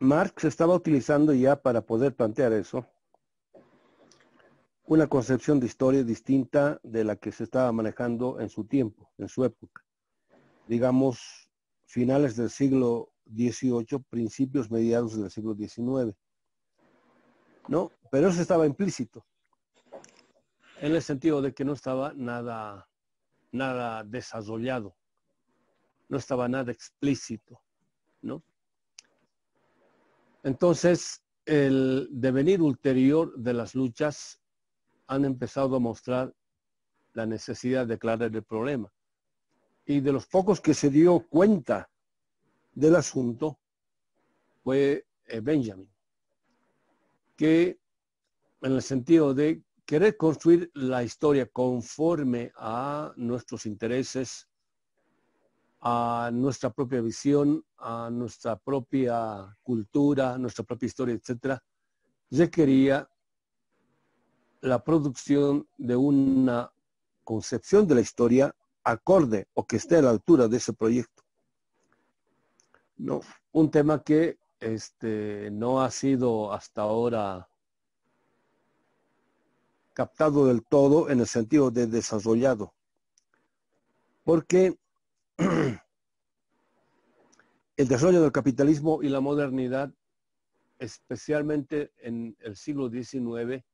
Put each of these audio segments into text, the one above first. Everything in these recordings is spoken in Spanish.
Marx estaba utilizando ya para poder plantear eso una concepción de historia distinta de la que se estaba manejando en su tiempo, en su época. Digamos, finales del siglo XVIII, principios mediados del siglo XIX. ¿No? Pero eso estaba implícito, en el sentido de que no estaba nada, nada desarrollado, no estaba nada explícito, ¿no? Entonces, el devenir ulterior de las luchas han empezado a mostrar la necesidad de aclarar el problema. Y de los pocos que se dio cuenta del asunto fue eh, Benjamin, que en el sentido de querer construir la historia conforme a nuestros intereses, a nuestra propia visión, a nuestra propia cultura, nuestra propia historia, etcétera, requería la producción de una concepción de la historia acorde o que esté a la altura de ese proyecto. No, un tema que este, no ha sido hasta ahora captado del todo en el sentido de desarrollado. Porque el desarrollo del capitalismo y la modernidad, especialmente en el siglo XIX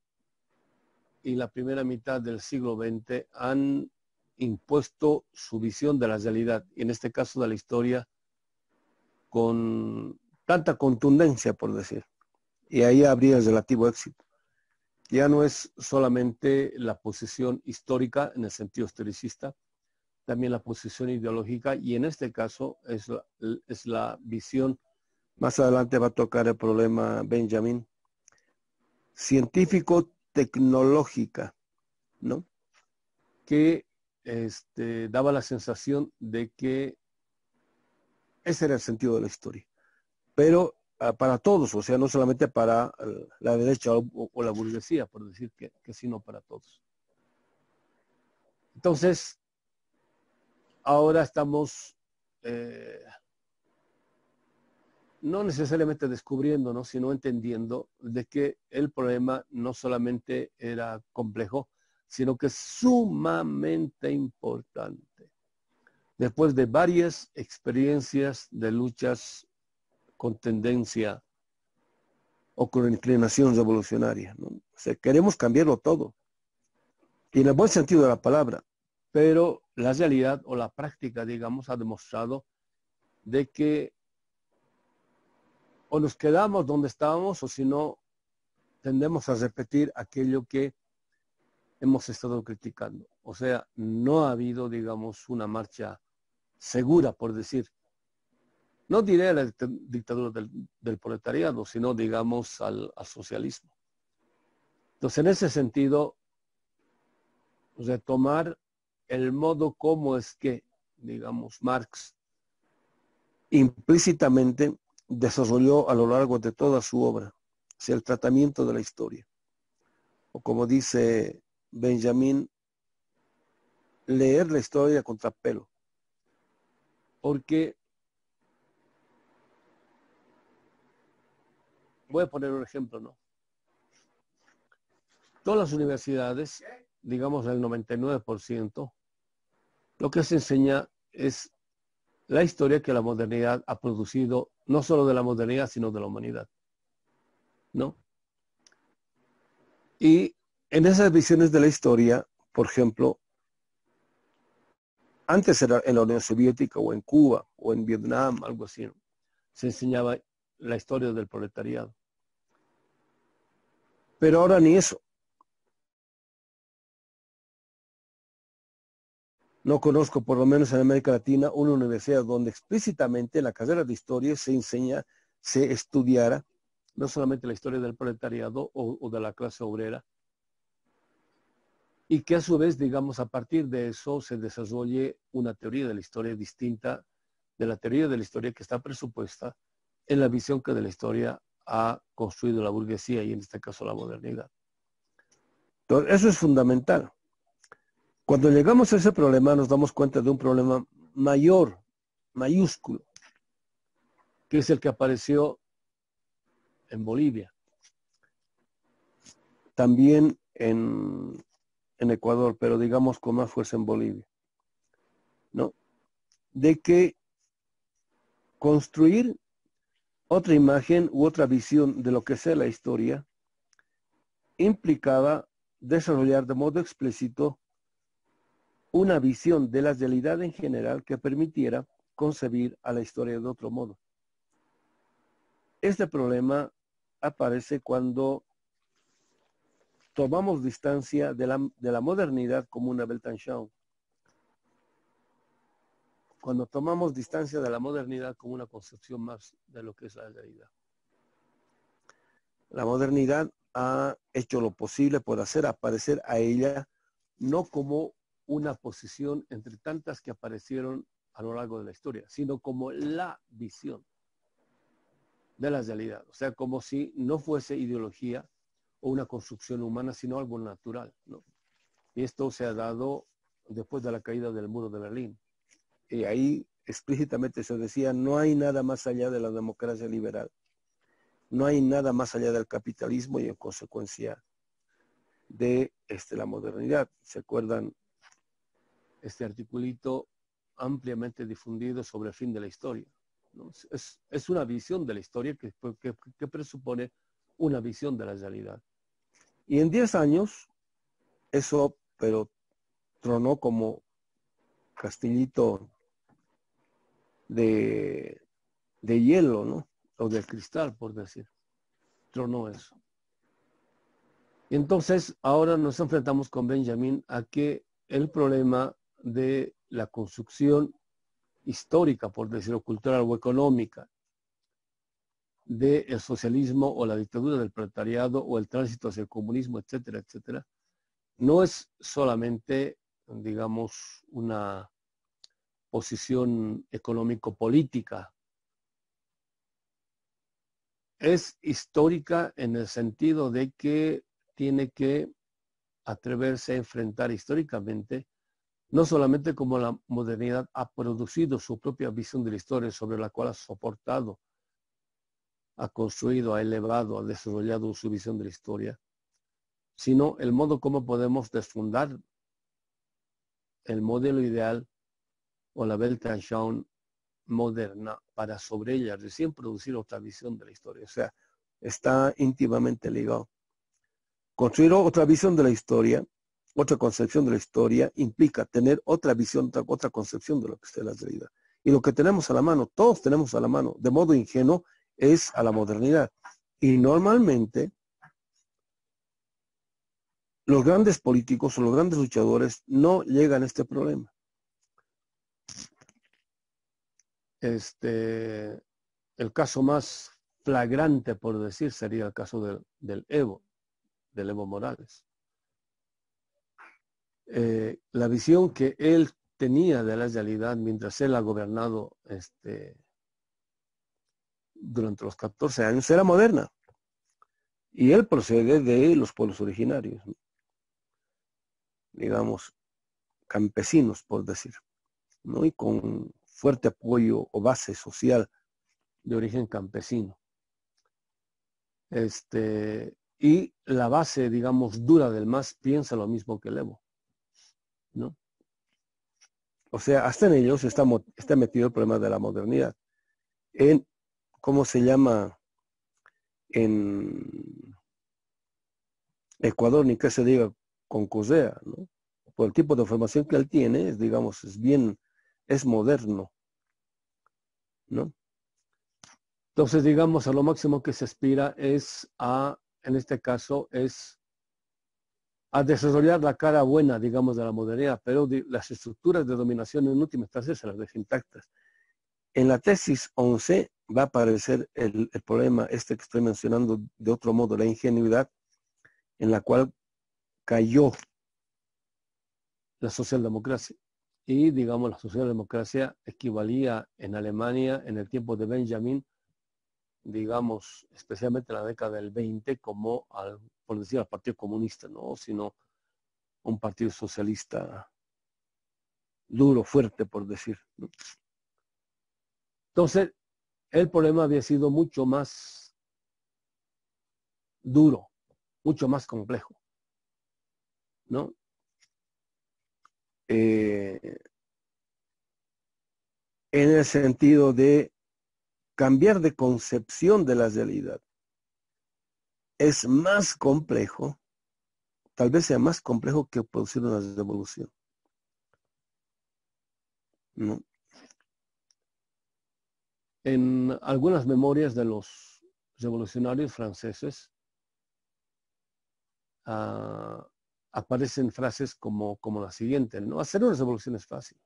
y la primera mitad del siglo XX, han impuesto su visión de la realidad, y en este caso de la historia, con tanta contundencia, por decir. Y ahí habría el relativo éxito. Ya no es solamente la posición histórica en el sentido historicista, también la posición ideológica y en este caso es la, es la visión, más adelante va a tocar el problema Benjamin, científico-tecnológica, ¿no? Que este, daba la sensación de que ese era el sentido de la historia. Pero ah, para todos, o sea, no solamente para la derecha o, la burguesía, por decir que, que sino para todos. Entonces, ahora estamos eh, no necesariamente descubriendo, sino entendiendo de que el problema no solamente era complejo, sino que es sumamente importante. Después de varias experiencias de luchas con tendencia o con inclinación revolucionaria. queremos cambiarlo todo. Y en el buen sentido de la palabra, pero la realidad o la práctica, digamos, ha demostrado de que o nos quedamos donde estábamos o si no, tendemos a repetir aquello que hemos estado criticando. O sea, no ha habido, digamos, una marcha segura, por decir. No diré a la dictadura del, proletariado, sino, digamos, al, al socialismo. Entonces, en ese sentido, retomar el modo como es que, digamos, Marx implícitamente desarrolló a lo largo de toda su obra, sea, el tratamiento de la historia. O como dice Benjamín, leer la historia contra pelo. Porque, voy a poner un ejemplo, ¿no? Todas las universidades, digamos el 99%, lo que se enseña es la historia que la modernidad ha producido, no solo de la modernidad, sino de la humanidad. ¿No? Y en esas visiones de la historia, por ejemplo, antes era en la Unión Soviética o en Cuba o en Vietnam, algo así, se enseñaba la historia del proletariado. Pero ahora ni eso. No conozco, por lo menos en América Latina, una universidad donde explícitamente en la carrera de historia se enseña, se estudiara no solamente la historia del proletariado o, de la clase obrera, y que a su vez, digamos, a partir de eso se desarrolle una teoría de la historia distinta de la teoría de la historia que está presupuesta en la visión que de la historia ha construido la burguesía y en este caso la modernidad. Entonces, eso es fundamental. Cuando llegamos a ese problema nos damos cuenta de un problema mayor, mayúsculo, que es el que apareció en Bolivia, también en, Ecuador, pero digamos con más fuerza en Bolivia, ¿no? De que construir otra imagen u otra visión de lo que sea la historia implicaba desarrollar de modo explícito una visión de la realidad en general que permitiera concebir a la historia de otro modo. Este problema aparece cuando tomamos distancia de la, de la modernidad como una Weltanschauung. Cuando tomamos distancia de la modernidad como una concepción más de lo que es la realidad. La modernidad ha hecho lo posible por hacer aparecer a ella no como una posición entre tantas que aparecieron a lo largo de la historia, sino como la visión de la realidad. O sea, como si no fuese ideología o una construcción humana, sino algo natural. Y esto se ha dado después de la caída del muro de Berlín. Y ahí explícitamente se decía, no hay nada más allá de la democracia liberal. No hay nada más allá del capitalismo y en consecuencia de este, la modernidad. ¿Se acuerdan este articulito ampliamente difundido sobre el fin de la historia? Es, una visión de la historia que, que, presupone una visión de la realidad. Y en 10 años, eso, pero tronó como castillito de, de hielo, ¿no? o del cristal, por decir. Tronó eso. Y entonces ahora nos enfrentamos con Benjamin a que el problema de la construcción histórica, por decirlo, cultural o económica, del socialismo o la dictadura del proletariado o el tránsito hacia el comunismo, etcétera, etcétera, no es solamente, digamos, una posición económico-política. Es histórica en el sentido de que tiene que atreverse a enfrentar históricamente, no solamente como la modernidad ha producido su propia visión de la historia sobre la cual ha soportado, ha construido, ha elevado, ha desarrollado su visión de la historia, sino el modo como podemos desfundar el modelo ideal o la Weltanschauung moderna para sobre ella recién producir otra visión de la historia. O sea, está íntimamente ligado. Construir otra visión de la historia, otra concepción de la historia, implica tener otra visión, otra, concepción de lo que es la realidad. Y lo que tenemos a la mano, todos tenemos a la mano, de modo ingenuo, es a la modernidad. Y normalmente los grandes políticos o los grandes luchadores no llegan a este problema. Este, el caso más flagrante, por decir, sería el caso del, Evo, del Evo Morales. Eh, la visión que él tenía de la realidad mientras él ha gobernado este, durante los 14 años era moderna. Y él procede de los pueblos originarios, digamos, campesinos, por decir, ¿no? y con fuerte apoyo o base social de origen campesino. Este, y la base, digamos, dura del MAS piensa lo mismo que el Evo. O sea, hasta en ellos está, está metido el problema de la modernidad. En, ¿cómo se llama? En Ecuador, ni que se diga con COSEA, ¿no? Por el tipo de formación que él tiene, digamos, es bien es moderno. ¿no? Entonces, digamos, a lo máximo que se aspira es a, en este caso, es a desarrollar la cara buena, digamos, de la modernidad, pero las estructuras de dominación en última instancia se las deja intactas. En la tesis 11 va a aparecer el, el problema este que estoy mencionando de otro modo, la ingenuidad en la cual cayó la socialdemocracia y, digamos, la socialdemocracia equivalía en Alemania en el tiempo de Benjamin, digamos, especialmente en la década del 20, como, al, por decir, al Partido Comunista, ¿no? Sino un partido socialista duro, fuerte, por decir. Entonces, el problema había sido mucho más duro, mucho más complejo. ¿No? Eh, en el sentido de cambiar de concepción de la realidad. Es más complejo, tal vez sea más complejo que producir una revolución. En algunas memorias de los revolucionarios franceses uh, aparecen frases como, como la siguiente, ¿no? Hacer una revolución es fácil.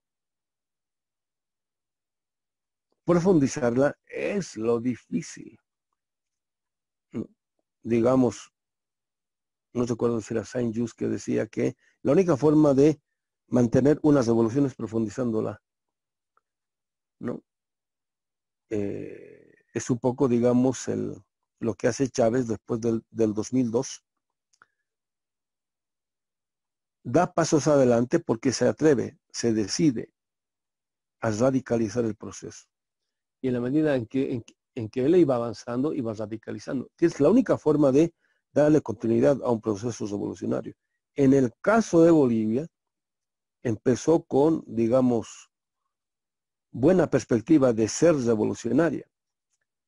Profundizarla es lo difícil. Digamos, no recuerdo si era Saint-Just que decía que la única forma de mantener una revolución es profundizándola. ¿No? Eh, es un poco, digamos, el, lo que hace Chávez después del, del 2002 da pasos adelante porque se atreve, se decide a radicalizar el proceso. Y en la medida en que, que él iba avanzando, iba radicalizando. Es la única forma de darle continuidad a un proceso revolucionario. En el caso de Bolivia, empezó con, digamos, buena perspectiva de ser revolucionaria.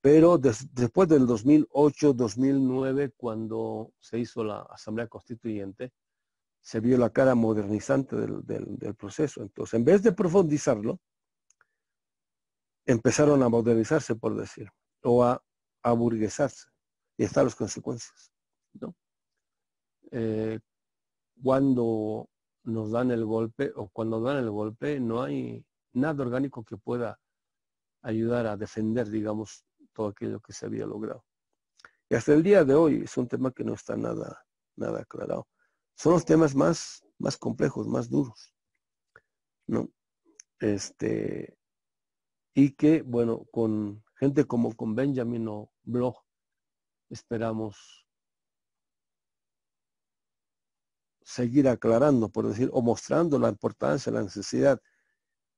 Pero después del 2008-2009, cuando se hizo la Asamblea Constituyente, se vio la cara modernizante del, proceso. Entonces, en vez de profundizarlo, empezaron a modernizarse, por decir, o a, aburguesarse. Y están las consecuencias. ¿no? Eh, cuando nos dan el golpe o cuando dan el golpe, no hay nada orgánico que pueda ayudar a defender, digamos, todo aquello que se había logrado. Y hasta el día de hoy es un tema que no está nada, nada aclarado son los temas más, más complejos, más duros. ¿no? Este, y que, bueno, con gente como con Benjamin o Bloch, esperamos seguir aclarando, por decir, o mostrando la importancia, la necesidad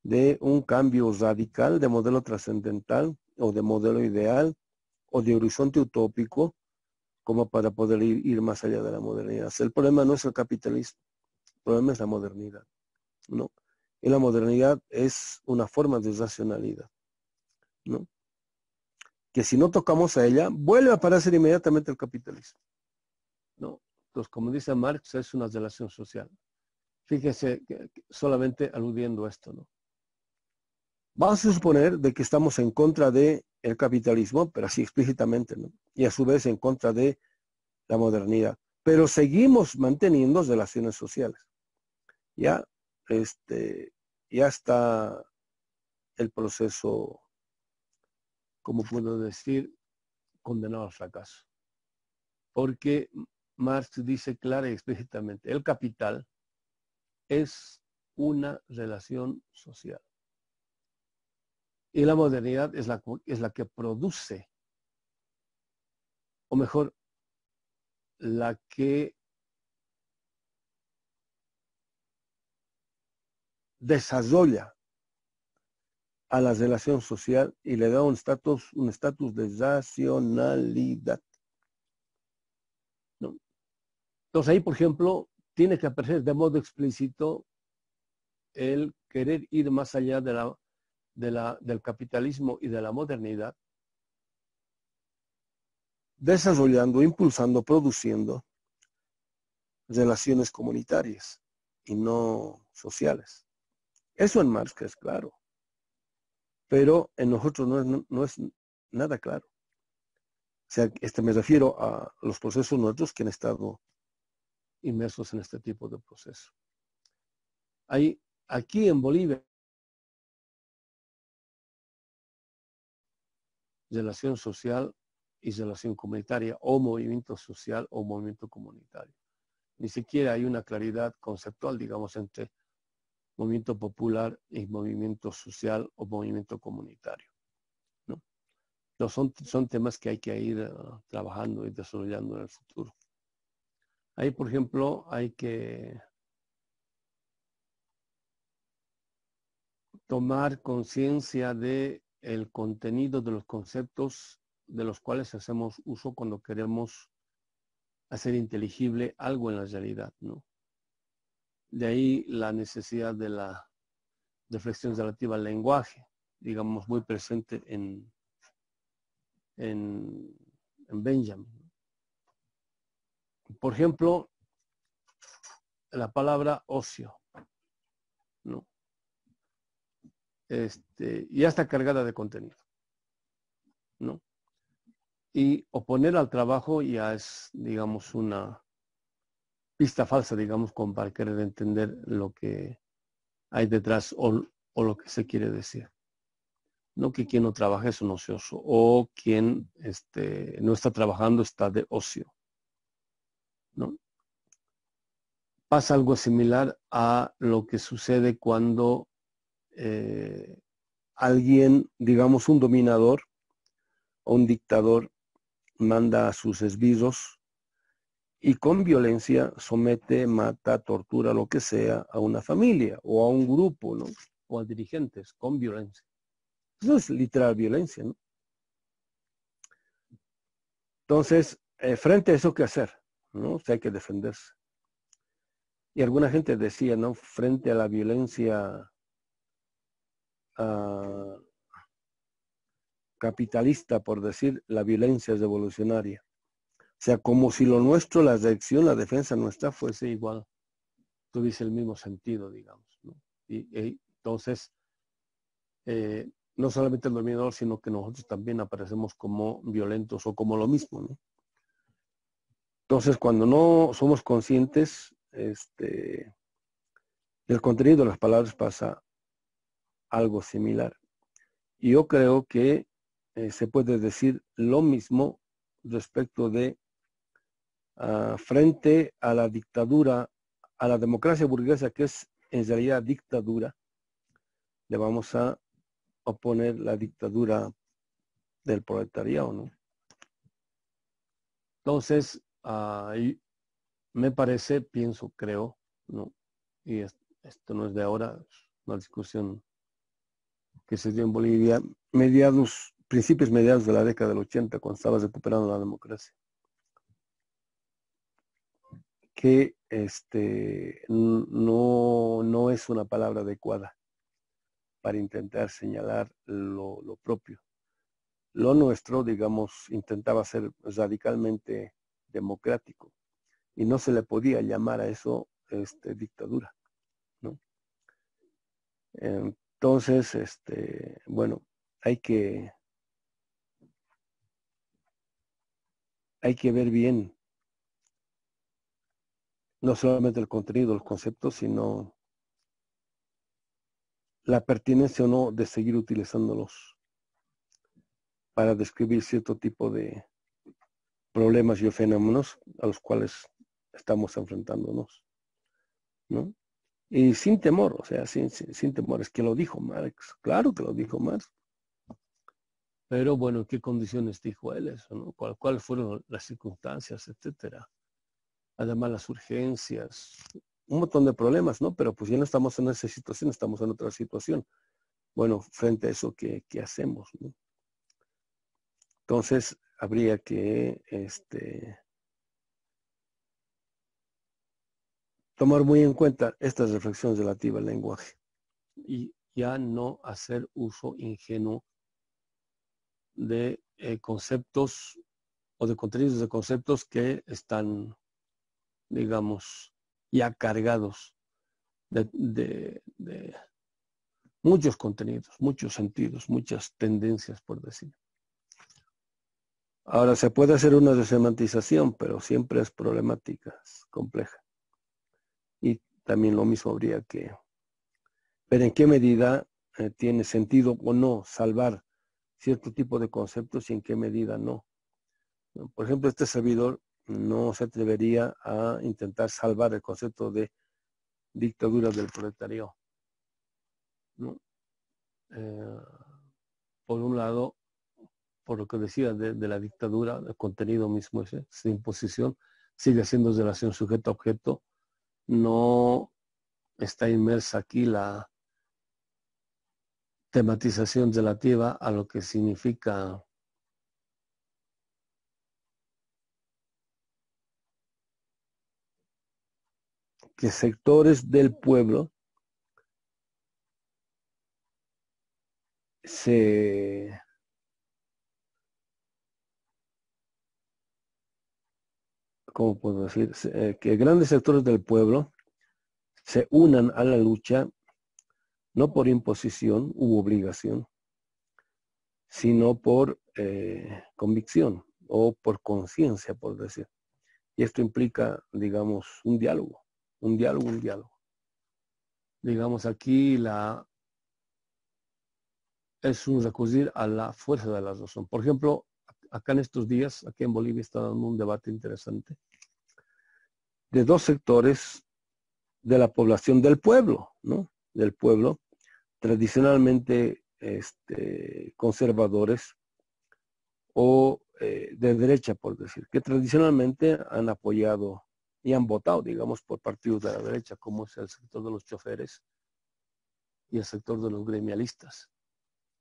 de un cambio radical de modelo trascendental o de modelo ideal o de horizonte utópico como para poder ir, más allá de la modernidad. El problema no es el capitalismo, el problema es la modernidad. ¿no? Y la modernidad es una forma de racionalidad. ¿no? Que si no tocamos a ella, vuelve a aparecer inmediatamente el capitalismo. ¿no? Entonces, como dice Marx, es una relación social. Fíjese solamente aludiendo a esto, ¿no? Vamos a suponer de que estamos en contra de el capitalismo, pero así explícitamente, ¿no? Y a su vez en contra de la modernidad. Pero seguimos manteniendo relaciones sociales. Ya, este, ya está el proceso, como puedo decir, condenado al fracaso. Porque Marx dice clara y explícitamente, el capital es una relación social. Y la modernidad es la, que produce, o mejor, la que desarrolla a la relación social y le da un estatus un estatus de racionalidad. Entonces ahí, por ejemplo, tiene que aparecer de modo explícito el querer ir más allá de la del capitalismo y de la modernidad, desarrollando, impulsando, produciendo relaciones comunitarias y no sociales. Eso en Marx es claro, pero en nosotros no es, nada claro. O sea, este, me refiero a los procesos nuestros que han estado inmersos en este tipo de proceso. Hay, aquí en Bolivia relación social y relación comunitaria o movimiento social o movimiento comunitario. Ni siquiera hay una claridad conceptual, digamos, entre movimiento popular y movimiento social o movimiento comunitario. ¿no? son, son temas que hay que ir ah, trabajando y desarrollando en el futuro. Ahí, por ejemplo, hay que tomar conciencia de el contenido de los conceptos de los cuales hacemos uso cuando queremos hacer inteligible algo en la realidad, ¿no? De ahí la necesidad de la reflexión relativa al lenguaje, digamos, muy presente en, en, en Benjamin. Por ejemplo, la palabra ocio, ¿no? Este, ya está cargada de contenido, ¿no? Y oponer al trabajo ya es, digamos, una pista falsa, digamos, como para querer entender lo que hay detrás o, lo que se quiere decir. No que quien no trabaja es un ocioso o quien este, no está trabajando está de ocio. ¿no? Pasa algo similar a lo que sucede cuando eh, alguien, digamos un dominador o un dictador, manda a sus esbirros y con violencia somete, mata, tortura, lo que sea, a una familia o a un grupo, ¿no? O a dirigentes, con violencia. Eso es literal violencia, ¿no? Entonces, eh, frente a eso, ¿qué hacer? ¿No? O hay que defenderse. Y alguna gente decía, ¿no? Frente a la violencia Ah, capitalista, por decir, la violencia es revolucionaria. Sea, como si lo nuestro, la reacción, la defensa nuestra fuese igual, tuviese el mismo sentido, digamos. Y, entonces, eh, no solamente el dominador, sino que nosotros también aparecemos como violentos o como lo mismo. Entonces, cuando no somos conscientes este, del contenido de las palabras, pasa algo similar. Y yo creo que eh, se puede decir lo mismo respecto de ah, frente a la dictadura, a la democracia burguesa, que es en realidad dictadura, le vamos a oponer la dictadura del proletariado, ¿no? Entonces, me parece, pienso, creo, ¿no? Y esto no es de ahora, es una discusión que se dio en Bolivia, mediados, principios mediados de la década del 80, cuando estaba recuperando la democracia. Que este, no, no es una palabra adecuada para intentar señalar lo, propio. Lo nuestro, digamos, intentaba ser radicalmente democrático y no se le podía llamar a eso este, dictadura. ¿no? Entonces, este, bueno, hay que, hay que ver bien no solamente el contenido, los conceptos, sino la pertinencia o no de seguir utilizándolos para describir cierto tipo de problemas y fenómenos a los cuales estamos enfrentándonos. ¿no? Y sin temor, o sea, sin, sin, temor. Es que lo dijo Marx, claro que lo dijo Marx. Pero bueno, ¿en qué condiciones dijo él eso? ¿Cuáles fueron las circunstancias, etcétera? Además, las urgencias, un montón de problemas, ¿no? Pero pues ya no estamos en esa situación, estamos en otra situación. Bueno, frente a eso, ¿qué, qué hacemos? Entonces, habría que este, tomar muy en cuenta estas reflexiones relativas al lenguaje y ya no hacer uso ingenuo de eh, conceptos o de contenidos de conceptos que están, digamos, ya cargados de, muchos contenidos, muchos sentidos, muchas tendencias, por decir. Ahora, se puede hacer una desemantización, pero siempre es problemática, es compleja y también lo mismo habría que ver en qué medida eh, tiene sentido o no salvar cierto tipo de conceptos y en qué medida no. Por ejemplo, este servidor no se atrevería a intentar salvar el concepto de dictadura del proletario. Eh, por un lado, por lo que decía de, la dictadura, el contenido mismo ese, esa imposición, sigue siendo relación sujeto-objeto no está inmersa aquí la tematización relativa a lo que significa que sectores del pueblo se ¿cómo puedo decir? Eh, que grandes sectores del pueblo se unan a la lucha no por imposición u obligación, sino por eh, convicción o por conciencia, por decir. Y esto implica, digamos, un diálogo, un diálogo, un diálogo. Digamos, aquí la es un recurrir a la fuerza de la razón. Por ejemplo, acá en estos días, aquí en Bolivia está dando un debate interesante de dos sectores de la población del pueblo, ¿no? Del pueblo, tradicionalmente este, conservadores o eh, de derecha, por decir, que tradicionalmente han apoyado y han votado, digamos, por partidos de la derecha, como es el sector de los choferes y el sector de los gremialistas,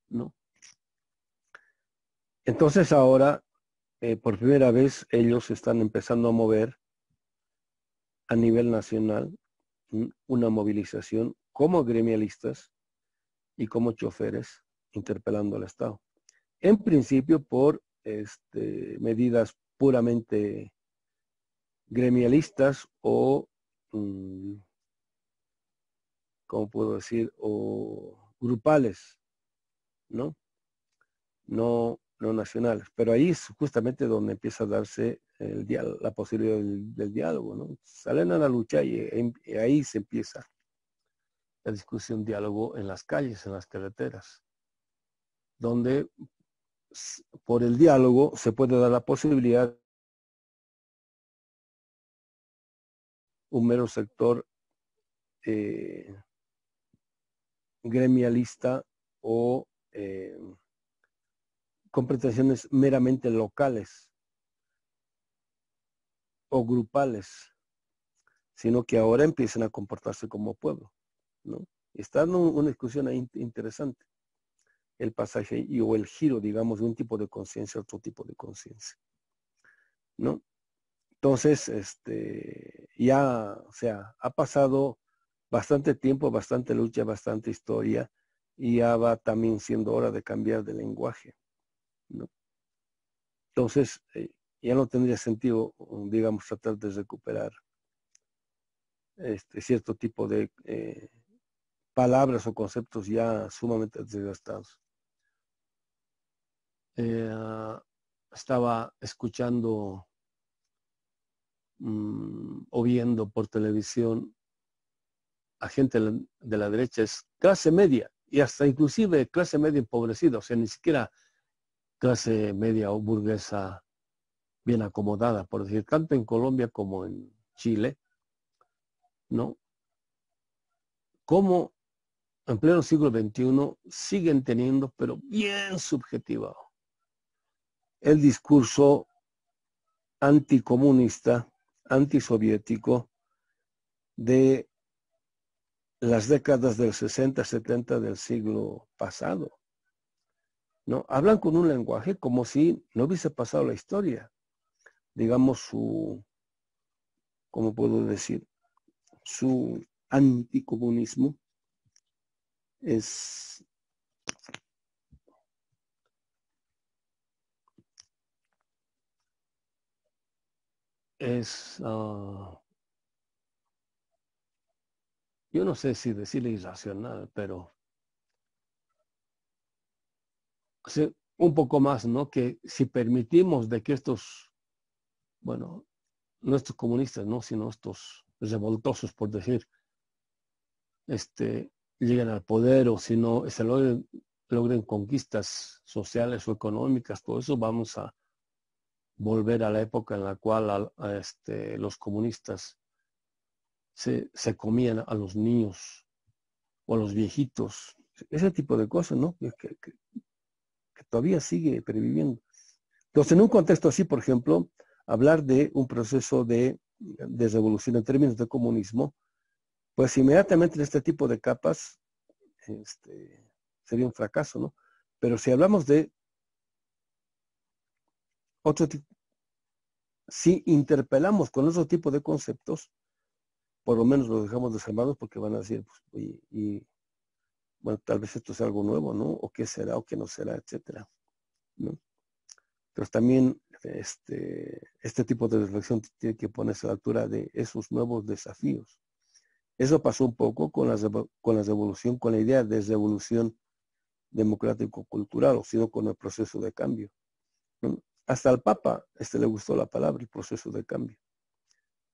¿no? Entonces ahora, eh, por primera vez, ellos están empezando a mover a nivel nacional una movilización como gremialistas y como choferes interpelando al Estado. En principio por este, medidas puramente gremialistas o, mm, ¿cómo puedo decir? O grupales, ¿no? No, no nacionales. Pero ahí es justamente donde empieza a darse el la posibilidad del, diálogo, ¿no? Salen a la lucha y, y ahí se empieza la discusión, diálogo en las calles, en las carreteras, donde por el diálogo se puede dar la posibilidad un mero sector eh, gremialista o eh, con pretensiones meramente locales o grupales, sino que ahora empiezan a comportarse como pueblo. ¿no? Está dando una discusión interesante el pasaje y, o el giro, digamos, de un tipo de conciencia a otro tipo de conciencia. ¿No? Entonces, este, ya, o sea, ha pasado bastante tiempo, bastante lucha, bastante historia, y ya va también siendo hora de cambiar de lenguaje. Entonces, eh, ya no tendría sentido, digamos, tratar de recuperar este cierto tipo de eh, palabras o conceptos ya sumamente desgastados. Eh, estaba escuchando mm, o viendo por televisión a gente de la derecha, es clase media y hasta inclusive clase media empobrecida, o sea, ni siquiera clase media o burguesa bien acomodada, por decir, tanto en Colombia como en Chile, ¿no? Como en pleno siglo XXI siguen teniendo, pero bien subjetivado, el discurso anticomunista, antisoviético de las décadas del 60, 70 del siglo pasado. ¿no? Hablan con un lenguaje como si no hubiese pasado la historia. Digamos su, ¿cómo puedo decir? Su anticomunismo es es ah, yo no sé si decirle irracional, pero un poco más, ¿no? Que si permitimos de que estos, bueno, nuestros comunistas, ¿no? Sino estos revoltosos, por decir, este, lleguen al poder o si no se logren, logren conquistas sociales o económicas, todo eso vamos a volver a la época en la cual este, los comunistas se, comían a los niños o a los viejitos, ese tipo de cosas, ¿no? Que, todavía sigue previviendo. Entonces, en un contexto así, por ejemplo, hablar de un proceso de, de revolución en términos de comunismo, pues inmediatamente en este tipo de capas este, sería un fracaso, ¿no? Pero si hablamos de otro tipo, si interpelamos con otro tipo de conceptos, por lo menos los dejamos desarmados porque van a decir, pues, y, bueno, tal vez esto es algo nuevo, ¿no? O qué será o qué no será, etcétera, ¿no? Pero también este, este tipo de reflexión tiene que ponerse a la altura de esos nuevos desafíos. Eso pasó un poco con la, con la revolución, con la idea de revolución democrático-cultural, o sino con el proceso de cambio. Hasta al Papa este, le gustó la palabra, el proceso de cambio.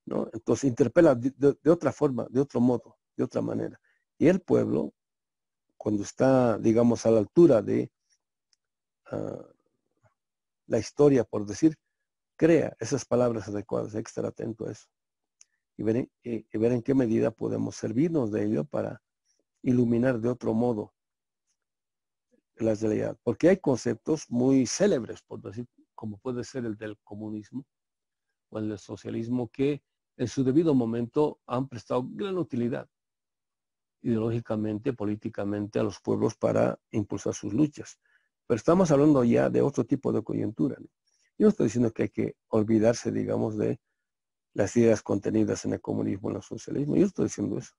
¿no? Entonces interpela de, otra forma, de otro modo, de otra manera. Y el pueblo, cuando está, digamos, a la altura de ah, la historia, por decir, crea esas palabras adecuadas, hay que estar atento a eso. Y ver, y ver en qué medida podemos servirnos de ello para iluminar de otro modo la realidad. Porque hay conceptos muy célebres, por decir, como puede ser el del comunismo o el del socialismo, que en su debido momento han prestado gran utilidad ideológicamente, políticamente a los pueblos para impulsar sus luchas. Pero estamos hablando ya de otro tipo de coyuntura. Yo no estoy diciendo que hay que olvidarse, digamos, de las ideas contenidas en el comunismo, en el socialismo. Yo estoy diciendo eso.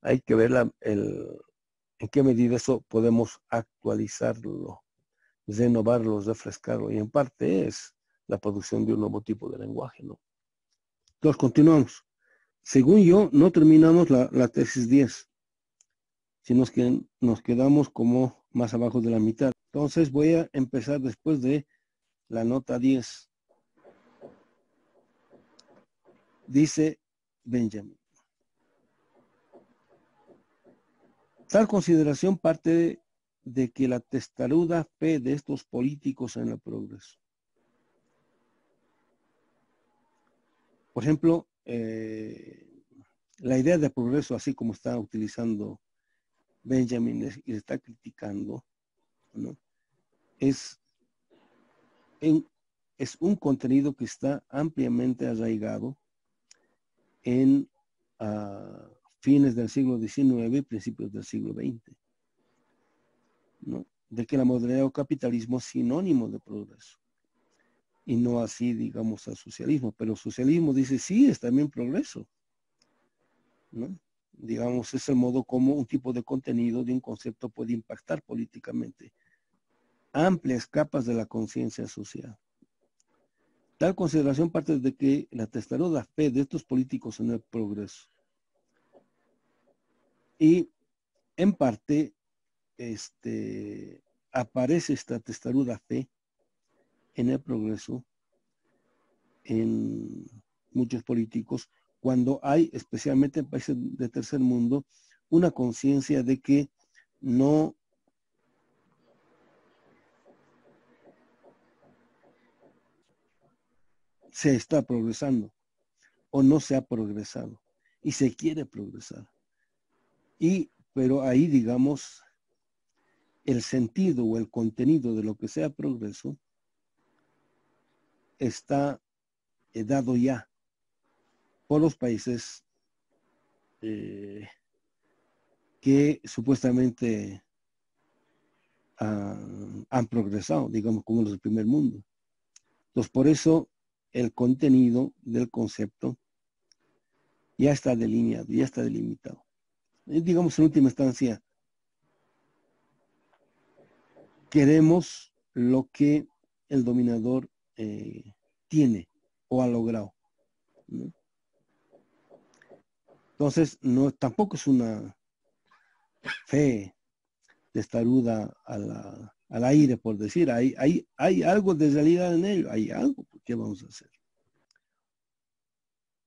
Hay que ver en qué medida eso podemos actualizarlo, renovarlo, refrescarlo. Y en parte es la producción de un nuevo tipo de lenguaje, ¿no? Entonces, continuamos. Según yo, no terminamos la, tesis 10, sino que nos quedamos como más abajo de la mitad. Entonces, voy a empezar después de la nota 10. Dice Benjamin. Tal consideración parte de que la testaruda fe de estos políticos en el progreso. Por ejemplo, eh, la idea de progreso, así como está utilizando Benjamin y está criticando, es, es un contenido que está ampliamente arraigado en uh, fines del siglo XIX y principios del siglo XX. De que la modernidad o capitalismo es sinónimo de progreso. Y no así, digamos, al socialismo. Pero el socialismo dice, sí, es también progreso. Digamos, es el modo como un tipo de contenido, de un concepto puede impactar políticamente amplias capas de la conciencia social. Tal consideración parte de que la testaruda fe de estos políticos en el progreso y en parte este, aparece esta testaruda fe en el progreso en muchos políticos cuando hay, especialmente en países de tercer mundo, una conciencia de que no se está progresando o no se ha progresado y se quiere progresar. Y, pero ahí, digamos, el sentido o el contenido de lo que sea progreso está eh, dado ya por los países eh, que supuestamente han, han progresado, digamos, como los del primer mundo. Entonces, por eso el contenido del concepto ya está delineado, ya está delimitado. Digamos en última instancia, queremos lo que el dominador eh, tiene o ha logrado. Entonces, no, tampoco es una fe testaruda a al aire, por decir, hay, hay, algo de realidad en ello, hay algo, ¿qué vamos a hacer?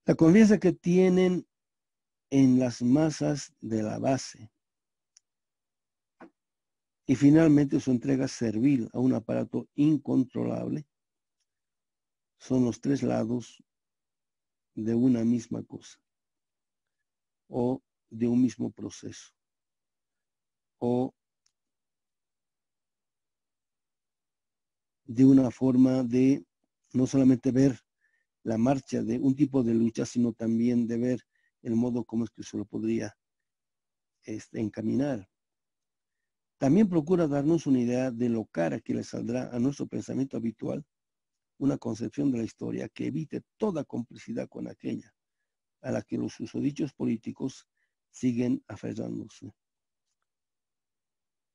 La confianza que tienen en las masas de la base. Y finalmente su entrega servil a un aparato incontrolable son los tres lados de una misma cosa o de un mismo proceso o de una forma de no solamente ver la marcha de un tipo de lucha, sino también de ver el modo como es que se lo podría este, encaminar. También procura darnos una idea de lo cara que le saldrá a nuestro pensamiento habitual una concepción de la historia que evite toda complicidad con aquella, a la que los susodichos políticos siguen aferrándose.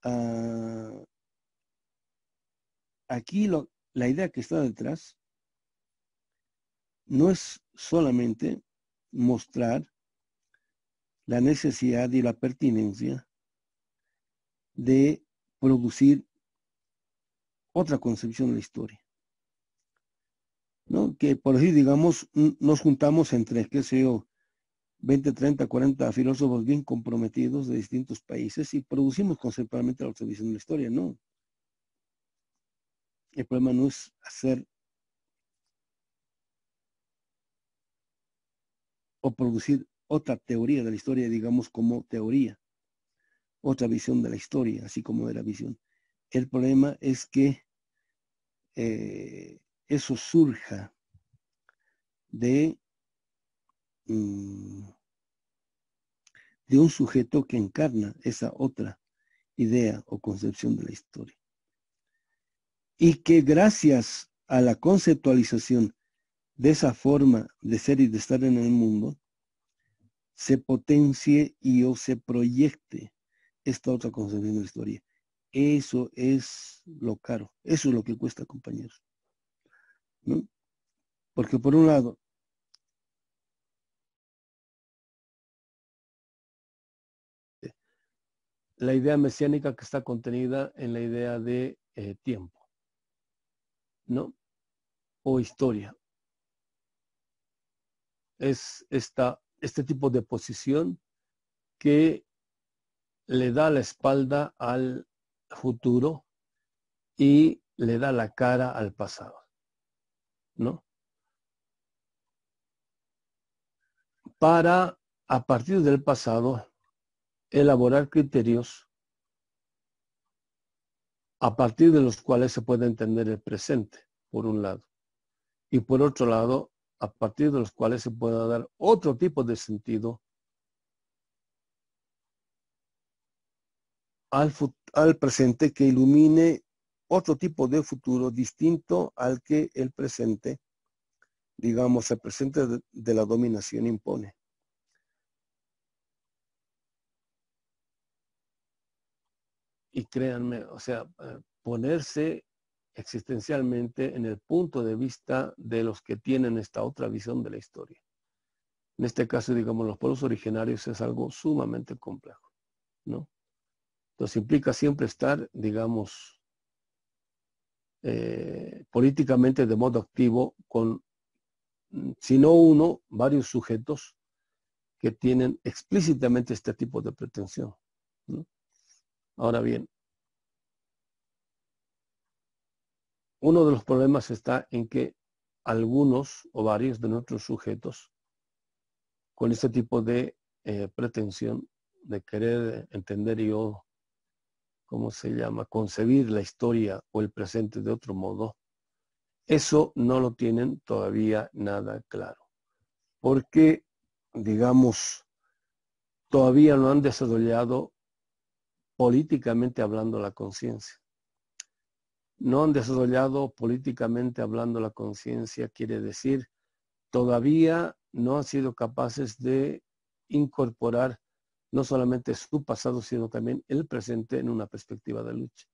Ah, aquí la idea que está detrás no es solamente mostrar la necesidad y la pertinencia de producir otra concepción de la historia. ¿no? Que por así digamos, nos juntamos entre, qué sé yo, 20, 30, 40 filósofos bien comprometidos de distintos países y producimos conceptualmente la observación de la historia, no. El problema no es hacer o producir otra teoría de la historia, digamos, como teoría, otra visión de la historia, así como de la visión. El problema es que eh, eso surja de, mm, de un sujeto que encarna esa otra idea o concepción de la historia. Y que gracias a la conceptualización de esa forma de ser y de estar en el mundo, se potencie y o se proyecte esta otra concepción de la historia. Eso es lo caro, eso es lo que cuesta, compañeros. Porque por un lado, la idea mesiánica que está contenida en la idea de eh, tiempo, ¿no? O historia. Es esta, este tipo de posición que le da la espalda al futuro y le da la cara al pasado. ¿no? Para, a partir del pasado, elaborar criterios a partir de los cuales se puede entender el presente, por un lado. Y por otro lado, a partir de los cuales se pueda dar otro tipo de sentido al, presente que ilumine otro tipo de futuro distinto al que el presente, digamos, el presente de, la dominación impone. Y créanme, o sea, eh, ponerse existencialmente en el punto de vista de los que tienen esta otra visión de la historia. En este caso, digamos, los pueblos originarios es algo sumamente complejo, ¿no? Entonces implica siempre estar, digamos, eh, políticamente de modo activo con, mm, si no uno, varios sujetos que tienen explícitamente este tipo de pretensión. Ahora bien, uno de los problemas está en que algunos o varios de nuestros sujetos con este tipo de eh, pretensión de querer entender yo ¿cómo se llama?, concebir la historia o el presente de otro modo, eso no lo tienen todavía nada claro. Porque, digamos, todavía no han desarrollado políticamente hablando la conciencia. No han desarrollado políticamente hablando la conciencia, quiere decir, todavía no han sido capaces de incorporar no solamente su pasado, sino también el presente en una perspectiva de lucha.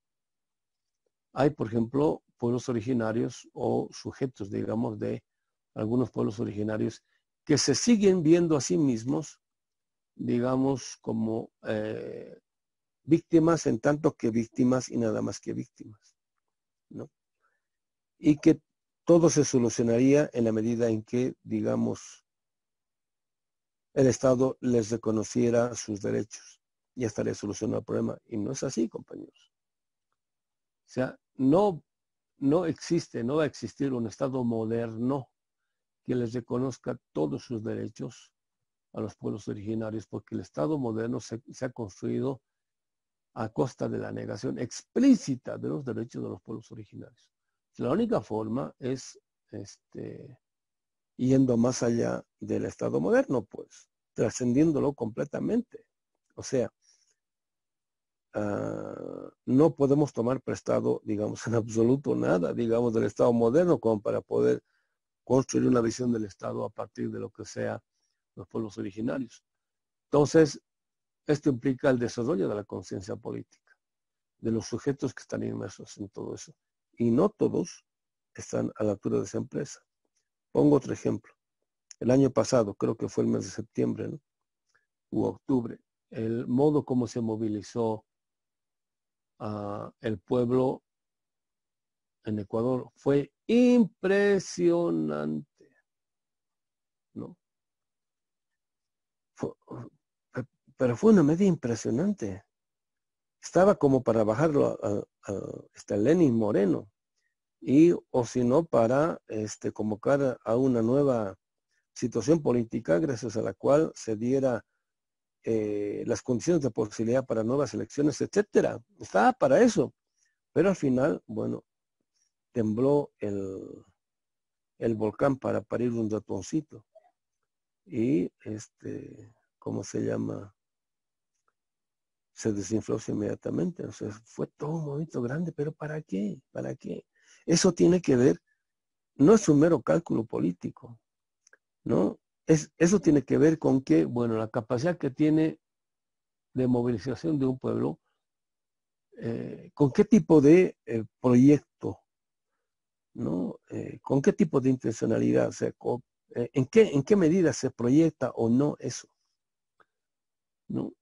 Hay, por ejemplo, pueblos originarios o sujetos, digamos, de algunos pueblos originarios que se siguen viendo a sí mismos, digamos, como eh, víctimas en tanto que víctimas y nada más que víctimas. ¿no? Y que todo se solucionaría en la medida en que, digamos, el Estado les reconociera sus derechos. Ya estaría solucionado el problema. Y no es así, compañeros. O sea, no, no existe, no va a existir un Estado moderno que les reconozca todos sus derechos a los pueblos originarios, porque el Estado moderno se, se ha construido a costa de la negación explícita de los derechos de los pueblos originarios. La única forma es este, yendo más allá del Estado moderno, pues, trascendiéndolo completamente. O sea, ah, no podemos tomar prestado, digamos, en absoluto nada, digamos, del Estado moderno como para poder construir una visión del Estado a partir de lo que sea los pueblos originarios. Entonces, esto implica el desarrollo de la conciencia política, de los sujetos que están inmersos en todo eso. Y no todos están a la altura de esa empresa. Pongo otro ejemplo. El año pasado, creo que fue el mes de septiembre, u octubre, el modo como se movilizó uh, el pueblo en Ecuador fue impresionante. ¿no? pero fue una medida impresionante. Estaba como para bajarlo a, este Lenin Moreno y o si no para este, convocar a una nueva situación política gracias a la cual se diera eh, las condiciones de posibilidad para nuevas elecciones, etcétera. Estaba para eso. Pero al final, bueno, tembló el, el volcán para parir un ratoncito. Y este, ¿cómo se llama? Se desinfló inmediatamente. O fue todo un movimiento grande, pero ¿para qué? ¿Para qué? Eso tiene que ver, no es un mero cálculo político, ¿no? Es, eso tiene que ver con que, bueno, la capacidad que tiene de movilización de un pueblo, eh, con qué tipo de eh, proyecto, ¿no? Eh, con qué tipo de intencionalidad, en, qué, en qué medida se proyecta o no eso, ¿no?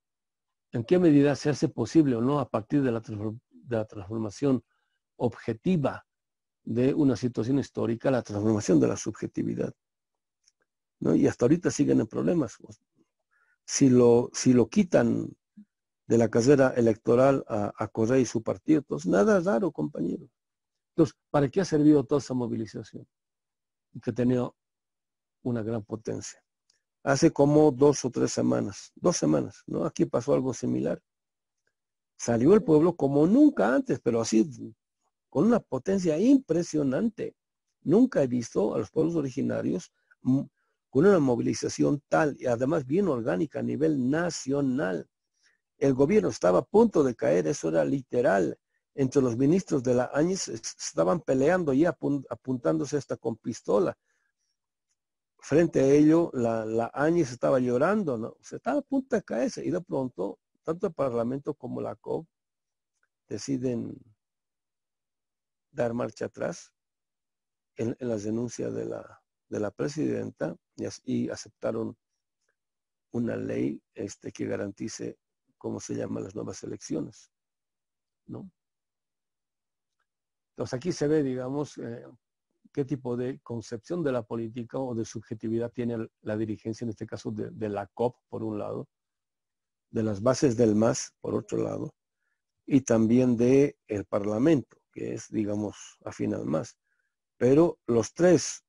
En qué medida se hace posible o no a partir de la, de la transformación objetiva de una situación histórica, la transformación de la subjetividad. Y hasta ahorita siguen en problemas. Si lo, si lo quitan de la carrera electoral a, a Correa y su partido, entonces nada raro, compañeros. Entonces, ¿para qué ha servido toda esa movilización? Que tenía una gran potencia. Hace como dos o tres semanas, dos semanas, ¿no? Aquí pasó algo similar. Salió el pueblo como nunca antes, pero así, con una potencia impresionante. Nunca he visto a los pueblos originarios con una movilización tal y además bien orgánica a nivel nacional. El gobierno estaba a punto de caer, eso era literal. Entre los ministros de la Áñez estaban peleando y apuntándose hasta con pistola. Frente a ello, la, la estaba llorando, ¿no? Se estaba a punto de caerse y de pronto, tanto el Parlamento como la COP deciden dar marcha atrás en, las denuncias de la, de la presidenta y, aceptaron una ley este, que garantice cómo se llaman las nuevas elecciones. ¿no? Entonces aquí se ve, digamos, eh, qué tipo de concepción de la política o de subjetividad tiene la dirigencia, en este caso de, la COP, por un lado, de las bases del MAS, por otro lado, y también de el Parlamento, que es, digamos, afín al MAS. Pero los tres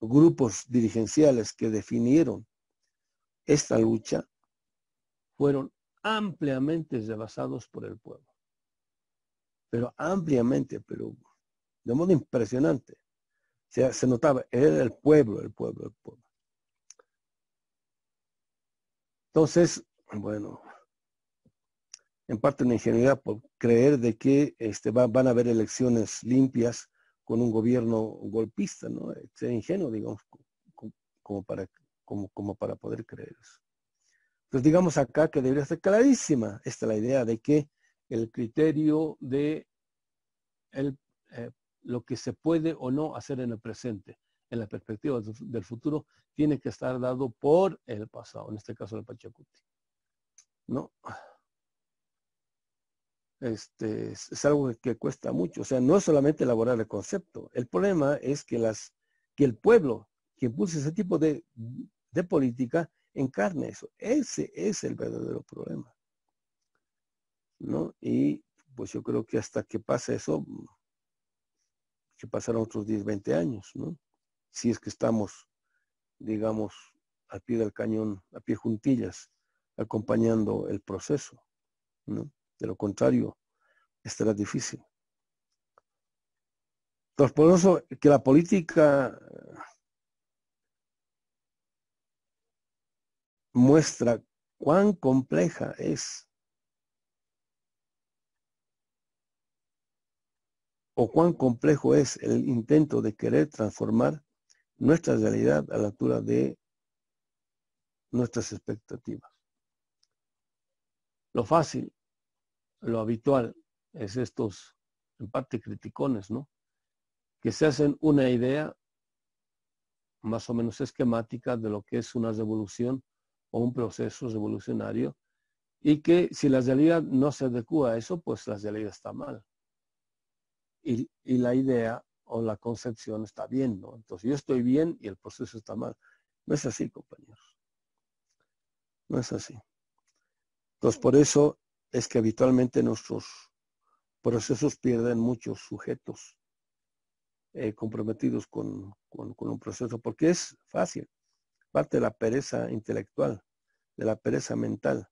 grupos dirigenciales que definieron esta lucha fueron ampliamente rebasados por el pueblo. Pero ampliamente, pero de modo impresionante. O sea, se notaba, era el pueblo, el pueblo, el pueblo. Entonces, bueno, en parte una ingenuidad por creer de que este, van a haber elecciones limpias con un gobierno golpista, ¿no? Ser ingenuo, digamos, como para, como para poder creer eso. Entonces digamos acá que debería ser clarísima esta la idea de que el criterio de el, eh, lo que se puede o no hacer en el presente, en la perspectiva del futuro, tiene que estar dado por el pasado, en este caso el Pachacuti. ¿No? Este, es algo que cuesta mucho. O sea, no es solamente elaborar el concepto. El problema es que, las, que el pueblo que impulsa ese tipo de, de política encarne eso. Ese es el verdadero problema. ¿No? Y pues yo creo que hasta que pase eso, que pasarán otros 10, 20 años, ¿no? Si es que estamos, digamos, al pie del cañón, a pie juntillas, acompañando el proceso, ¿no? De lo contrario, estará difícil. Por eso que la política muestra cuán compleja es. o cuán complejo es el intento de querer transformar nuestra realidad a la altura de nuestras expectativas. Lo fácil, lo habitual, es estos, en parte, criticones, ¿no? Que se hacen una idea más o menos esquemática de lo que es una revolución o un proceso revolucionario y que si la realidad no se adecua a eso, pues la realidad está mal. Y, y, la idea o la concepción está bien, ¿no? Entonces yo estoy bien y el proceso está mal. No es así, compañeros. No es así. Entonces por eso es que habitualmente nuestros procesos pierden muchos sujetos eh, comprometidos con, con, un proceso, porque es fácil, parte de la pereza intelectual, de la pereza mental.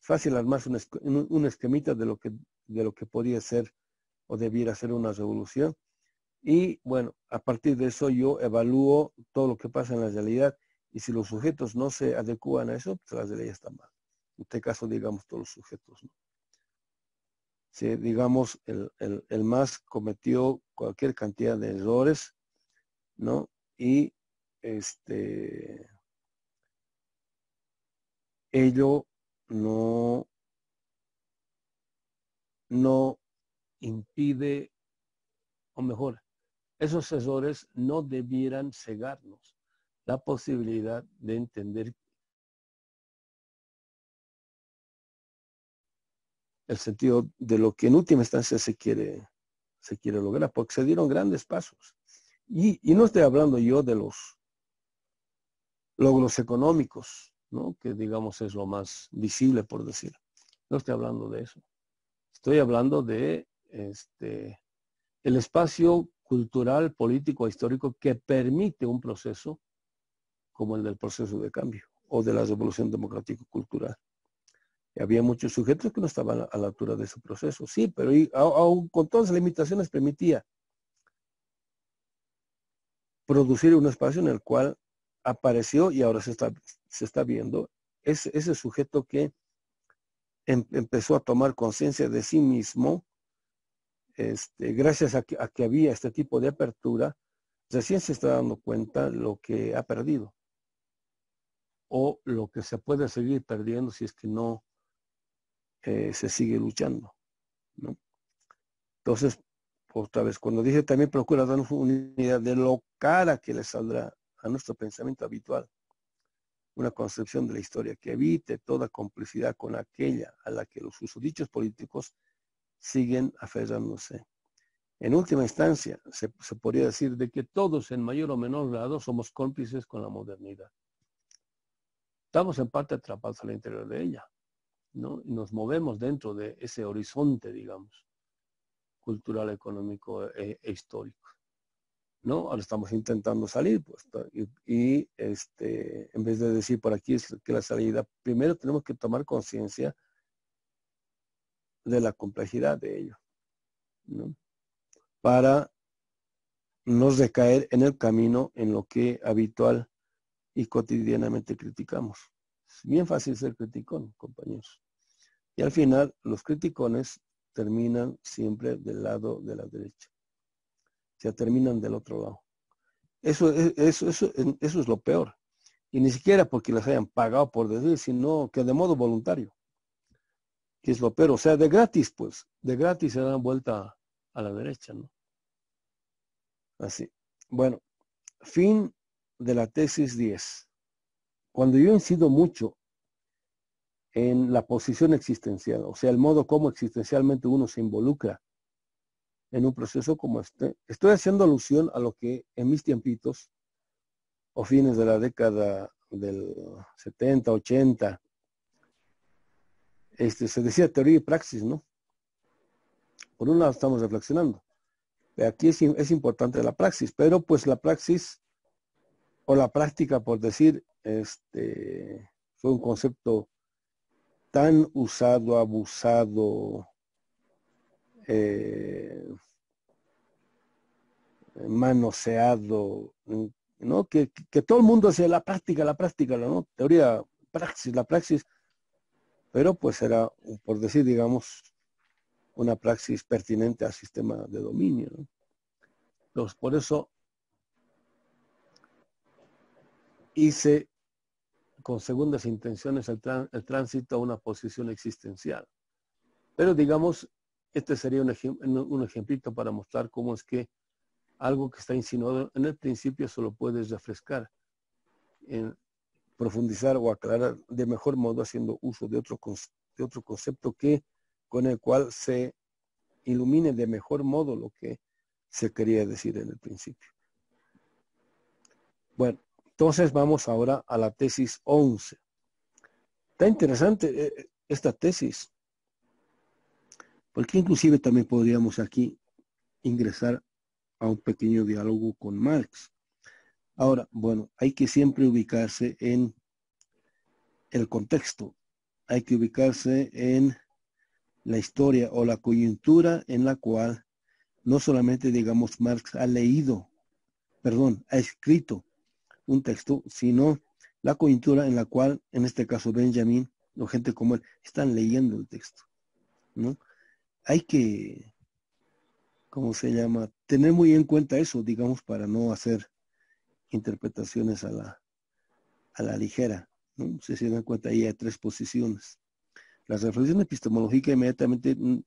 Es fácil armar un, esquemita de lo, que, de lo que podría ser o debiera ser una revolución. Y bueno, a partir de eso yo evalúo todo lo que pasa en la realidad y si los sujetos no se adecuan a eso, pues la realidad está mal. En este caso, digamos, todos los sujetos. ¿no? Si, digamos, el, el, el más cometió cualquier cantidad de errores, ¿no? Y este ello no, no impide, o mejor, esos errores no debieran cegarnos la posibilidad de entender el sentido de lo que en última instancia se quiere, se quiere lograr, porque se dieron grandes pasos. Y, no estoy hablando yo de los logros económicos, ¿no? que digamos es lo más visible, por decir. No estoy hablando de eso. Estoy hablando de este, el espacio cultural, político, histórico que permite un proceso como el del proceso de cambio o de la revolución democrático-cultural. Había muchos sujetos que no estaban a la altura de ese proceso, sí, pero aún con todas las limitaciones permitía producir un espacio en el cual apareció y ahora se está, se está viendo ese, sujeto que em, empezó a tomar conciencia de sí mismo, este, gracias a que había este tipo de apertura, recién se está dando cuenta lo que ha perdido o lo que se puede seguir perdiendo si es que no eh, se sigue luchando. Entonces, otra vez, cuando dije también procura darnos una idea de lo cara que le saldrá a nuestro pensamiento habitual, una concepción de la historia que evite toda complicidad con aquella a la que los usodichos políticos siguen aferrándose. En última instancia, se, se, podría decir de que todos en mayor o menor grado somos cómplices con la modernidad. Estamos en parte atrapados al interior de ella. Nos movemos dentro de ese horizonte, digamos, cultural, económico e, e histórico. ¿no? Ahora estamos intentando salir, pues, y, y, este, en vez de decir por aquí es que la salida, primero tenemos que tomar conciencia de la complejidad de ello, ¿no? Para no recaer en el camino en lo que habitual y cotidianamente criticamos. Es bien fácil ser criticón, compañeros. Y al final, los criticones terminan siempre del lado de la derecha. O sea, terminan del otro lado. Eso, eso, eso, eso es lo peor. Y ni siquiera porque les hayan pagado por decir, sino que de modo voluntario. Que es lo peor. O sea, de gratis, pues. De gratis se dan vuelta a la derecha, ¿no? Así. Bueno, fin de la tesis 10. Cuando yo incido mucho en la posición existencial, o sea, el modo como existencialmente uno se involucra en un proceso como este. Estoy haciendo alusión a lo que en mis tiempitos, o fines de la década del 70, 80, este, se decía teoría y praxis, ¿no? Por un lado estamos reflexionando. Aquí es, es importante la praxis, pero pues la praxis o la práctica, por decir, este, fue un concepto tan usado, abusado, eh, manoseado, ¿no? Que, que, todo el mundo hacía la práctica, la práctica, ¿no? Teoría, praxis, la praxis, pero pues era, por decir, digamos, una praxis pertinente al sistema de dominio. Entonces, por eso hice con segundas intenciones el, tránsito a una posición existencial. Pero digamos, este sería un, un ejemplito para mostrar cómo es que algo que está insinuado en el principio solo puedes refrescar, en profundizar o aclarar de mejor modo haciendo uso de otro, de otro concepto que con el cual se ilumine de mejor modo lo que se quería decir en el principio. Bueno, entonces vamos ahora a la tesis 11. Está interesante eh, esta tesis, porque inclusive también podríamos aquí ingresar a un pequeño diálogo con Marx. Ahora, bueno, hay que siempre ubicarse en el contexto, hay que ubicarse en la historia o la coyuntura en la cual no solamente, digamos, Marx ha leído, perdón, ha escrito un texto, sino la coyuntura en la cual, en este caso, Benjamin o gente como él, están leyendo el texto. Hay que, ¿cómo se llama? Tener muy en cuenta eso, digamos, para no hacer interpretaciones a la, a la ligera. ¿no? Si se dan cuenta, ahí hay tres posiciones. La reflexión epistemológica inmediatamente mm,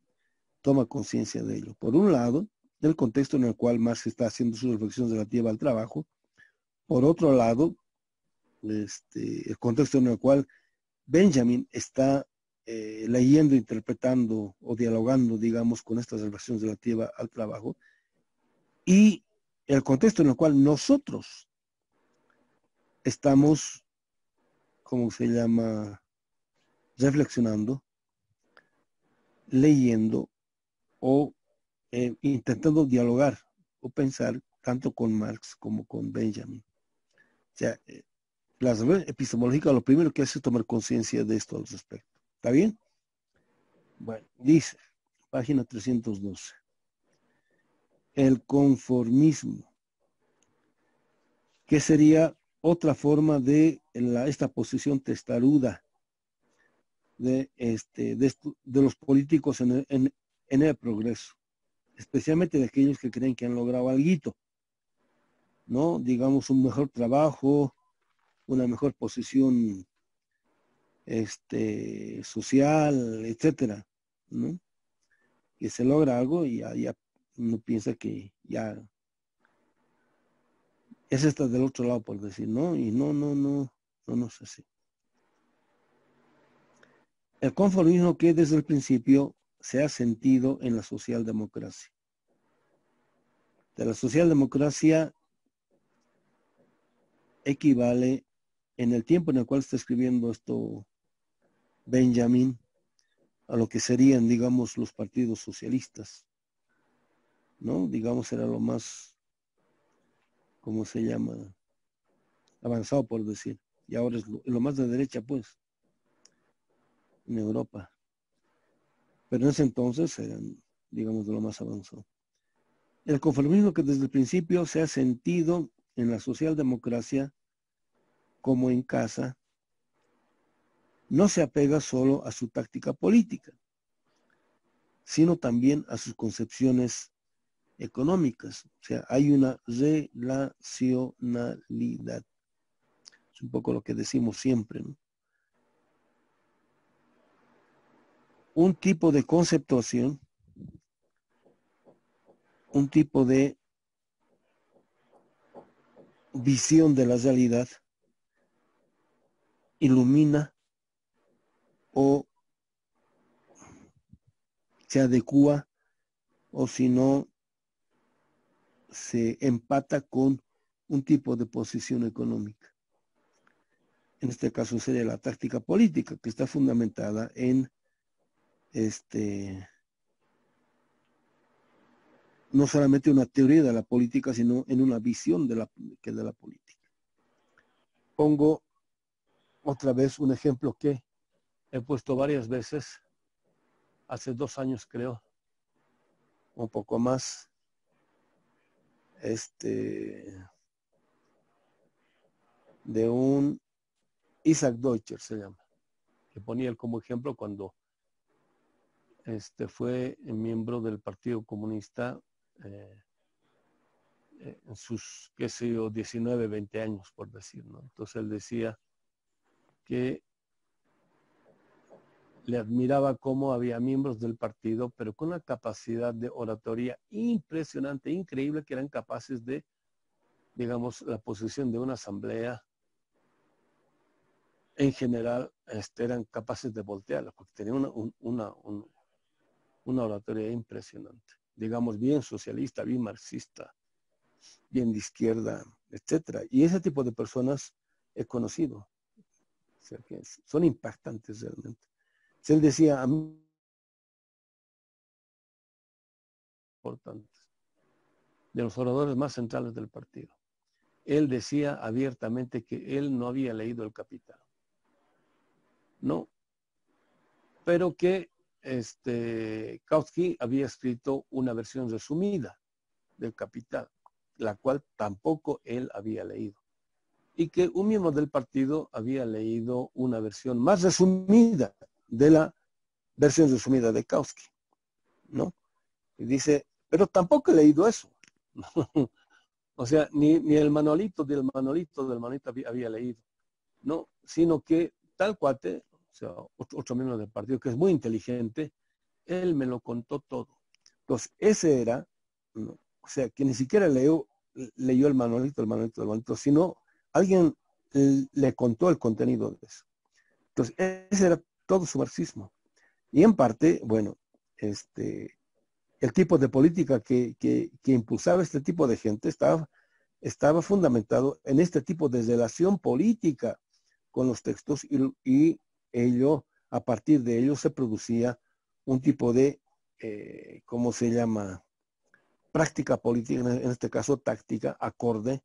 toma conciencia de ello. Por un lado, el contexto en el cual Marx está haciendo sus reflexiones relativas al trabajo. Por otro lado, este, el contexto en el cual Benjamin está eh, leyendo, interpretando o dialogando, digamos, con estas reflexiones relativas al trabajo. Y el contexto en el cual nosotros estamos, ¿cómo se llama? reflexionando, leyendo o eh, intentando dialogar o pensar tanto con Marx como con Benjamin. Sea, eh, la epistemológica lo primero que hace es tomar conciencia de esto al respecto. ¿Está bien? Bueno, dice, página 312. El conformismo, que sería otra forma de la, esta posición testaruda de, este, de, los políticos en el, en, el, progreso, especialmente de aquellos que creen que han logrado algo, ¿no? Digamos, un mejor trabajo, una mejor posición este, social, etcétera, ¿no? Que se logra algo y ya, uno piensa que ya es está del otro lado, por decir, ¿no? Y no, no, no, no, no es así. El conformismo que desde el principio se ha sentido en la socialdemocracia. De la socialdemocracia equivale en el tiempo en el cual está escribiendo esto Benjamin a lo que serían, digamos, los partidos socialistas. ¿No? Digamos, era lo más, ¿cómo se llama? Avanzado, por decir. Y ahora es lo más de derecha, pues en Europa. Pero en ese entonces eran, digamos, de lo más avanzado. El conformismo que desde el principio se ha sentido en la socialdemocracia como en casa, no se apega solo a su táctica política, sino también a sus concepciones económicas. O sea, hay una relacionalidad. Es un poco lo que decimos siempre, ¿no? un tipo de conceptuación, un tipo de visión de la realidad ilumina o se adecua o si no se empata con un tipo de posición económica. En este caso sería la táctica política, que está fundamentada en este, no solamente una teoría de la política, sino en una visión de la, que de la política. Pongo otra vez un ejemplo que he puesto varias veces, hace dos años creo, un poco más, este, de un Isaac Deutscher se llama, que ponía él como ejemplo cuando este, fue miembro del Partido Comunista eh, en sus, qué sé yo, 19, 20 años, por decir, ¿no? Entonces él decía que le admiraba cómo había miembros del partido, pero con una capacidad de oratoria impresionante, increíble, que eran capaces de, digamos, la posición de una asamblea en general este, eran capaces de voltearla, porque tenían una, una, oratoria impresionante, digamos, bien socialista, bien marxista, bien de izquierda, etcétera. Y ese tipo de personas he conocido. son impactantes realmente. él decía a mí importantes, de los oradores más centrales del partido. Él decía abiertamente que él no había leído el capital. No. Pero que este, Kautsky había escrito una versión resumida del capital, la cual tampoco él había leído. Y que un miembro del partido había leído una versión más resumida de la versión resumida de Kautsky. ¿No? Y dice, pero tampoco he leído eso. o sea, ni, ni, el manualito del manualito del manualito había, había leído. No, sino que tal cuate, sea, otro, miembro del partido que es muy inteligente, él me lo contó todo. Entonces, ese era, o sea, que ni siquiera leyó, leyó el manualito, el manualito, el manualito, sino alguien le contó el contenido de eso. Entonces, ese era todo su marxismo. Y en parte, bueno, este, el tipo de política que, que, que impulsaba este tipo de gente estaba, estaba fundamentado en este tipo de relación política con los textos y, ello, a partir de ello se producía un tipo de, eh, ¿cómo se llama? Práctica política, en este caso táctica, acorde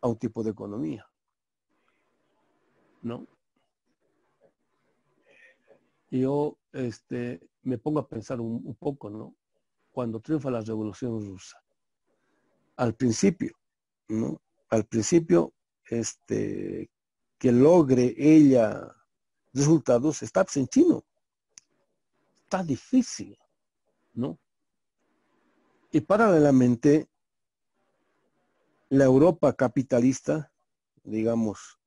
a un tipo de economía. ¿No? Yo este, me pongo a pensar un, un poco, ¿no? Cuando triunfa la revolución rusa. Al principio, ¿no? Al principio este, que logre ella resultados está en chino. Está difícil, ¿no? Y paralelamente, la Europa capitalista, digamos,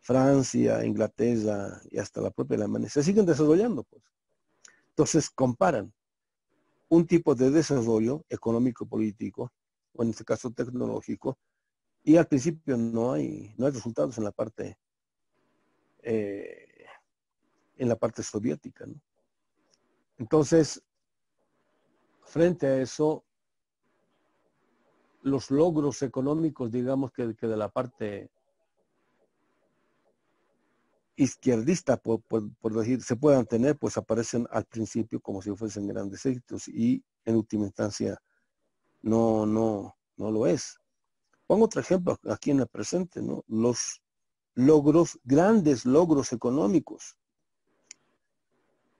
Francia, Inglaterra y hasta la propia Alemania, se siguen desarrollando, pues. Entonces comparan un tipo de desarrollo económico-político, o en este caso tecnológico, y al principio no hay, no hay resultados en la parte, eh, en la parte soviética. ¿no? Entonces, frente a eso, los logros económicos, digamos que, de la parte izquierdista, por, por, decir, se puedan tener, pues aparecen al principio como si fuesen grandes éxitos y en última instancia no, no, no lo es. Pongo otro ejemplo aquí en el presente, ¿no? Los logros, grandes logros económicos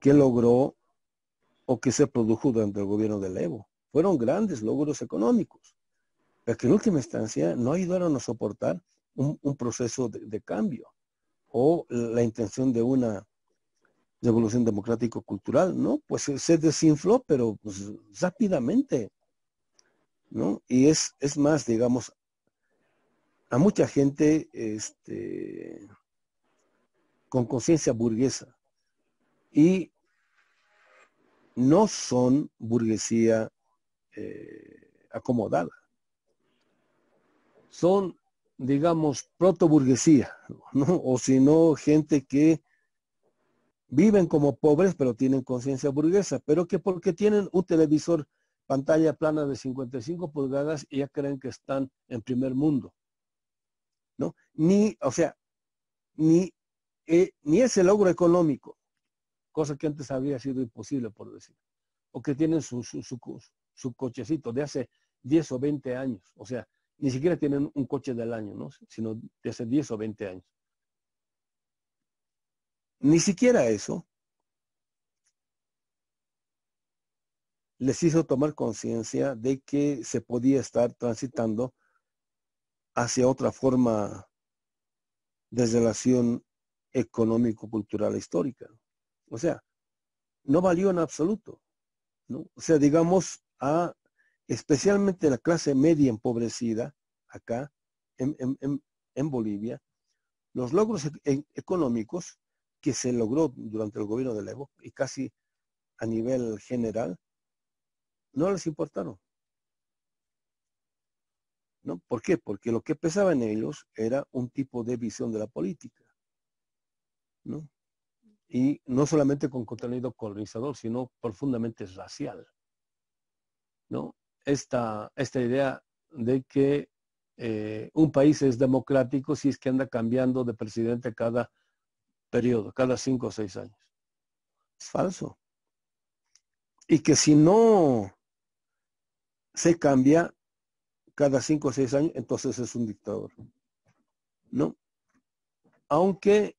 que logró o que se produjo durante el gobierno del Evo. Fueron grandes logros económicos, pero que en última instancia no ayudaron a soportar un, proceso de, cambio o la intención de una revolución democrático-cultural, ¿no? Pues se, desinfló, pero pues, rápidamente, ¿no? Y es, es más, digamos, a mucha gente este, con conciencia burguesa y no son burguesía eh, acomodada. Son, digamos, proto-burguesía, ¿no? o si no, gente que viven como pobres, pero tienen conciencia burguesa, pero que porque tienen un televisor pantalla plana de 55 pulgadas ya creen que están en primer mundo. ¿No? Ni, o sea, ni, eh, ni ese logro económico, cosa que antes había sido imposible, por decir, o que tienen su, su, su, cochecito de hace 10 o 20 años, o sea, ni siquiera tienen un coche del año, ¿no? Sino de hace 10 o 20 años. Ni siquiera eso les hizo tomar conciencia de que se podía estar transitando hacia otra forma de relación económico-cultural histórica. O sea, no valió en absoluto. O sea, digamos, a especialmente la clase media empobrecida acá en, en Bolivia, los logros e, económicos que se logró durante el gobierno de Evo y casi a nivel general, no les importaron. ¿No? ¿Por qué? Porque lo que pesaba en ellos era un tipo de visión de la política. ¿no? Y no solamente con contenido colonizador, sino profundamente racial. ¿no? Esta, esta idea de que eh, un país es democrático si es que anda cambiando de presidente cada periodo, cada cinco o seis años. Es falso. Y que si no se cambia cada cinco o seis años, entonces es un dictador. ¿No? Aunque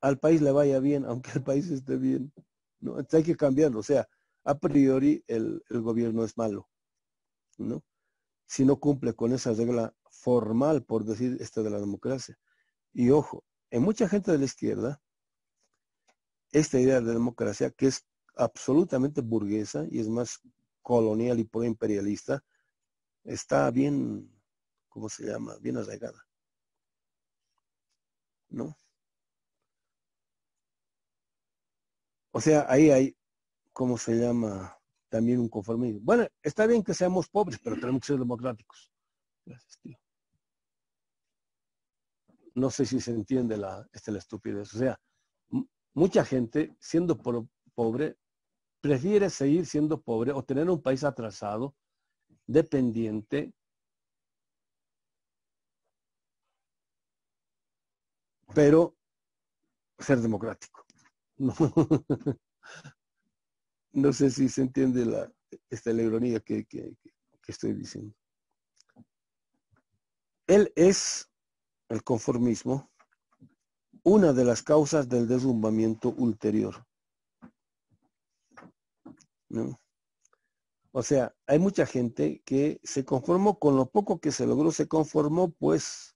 al país le vaya bien, aunque el país esté bien, ¿no? Hay que cambiarlo. O sea, a priori el, el gobierno es malo. ¿no? Si no cumple con esa regla formal, por decir, esta de la democracia. Y ojo, en mucha gente de la izquierda, esta idea de democracia, que es absolutamente burguesa y es más colonial y pro-imperialista, está bien, ¿cómo se llama? Bien arraigada. ¿No? O sea, ahí hay, ¿cómo se llama? también un conformismo. Bueno, está bien que seamos pobres, pero tenemos que ser democráticos. Gracias, tío. No sé si se entiende la, esta, la estupidez. O sea, mucha gente, siendo pobre, prefiere seguir siendo pobre o tener un país atrasado, dependiente, pero ser democrático. No sé si se entiende la, esta ironía que, que, estoy diciendo. Él es el conformismo, una de las causas del derrumbamiento ulterior. O sea, hay mucha gente que se conformó con lo poco que se logró, se conformó pues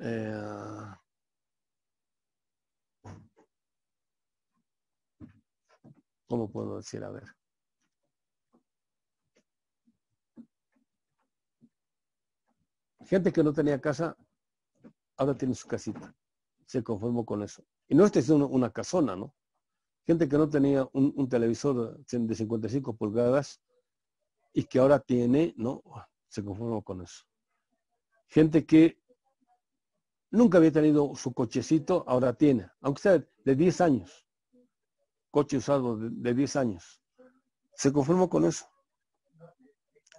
eh, ¿Cómo puedo decir? A ver. Gente que no tenía casa, ahora tiene su casita. Se conformó con eso. Y no es una, una casona, ¿no? Gente que no tenía un, televisor de 55 pulgadas y que ahora tiene, ¿no? Se conformó con eso. Gente que nunca había tenido su cochecito, ahora tiene, aunque sea de 10 años coche usado de, 10 años. Se conformó con eso.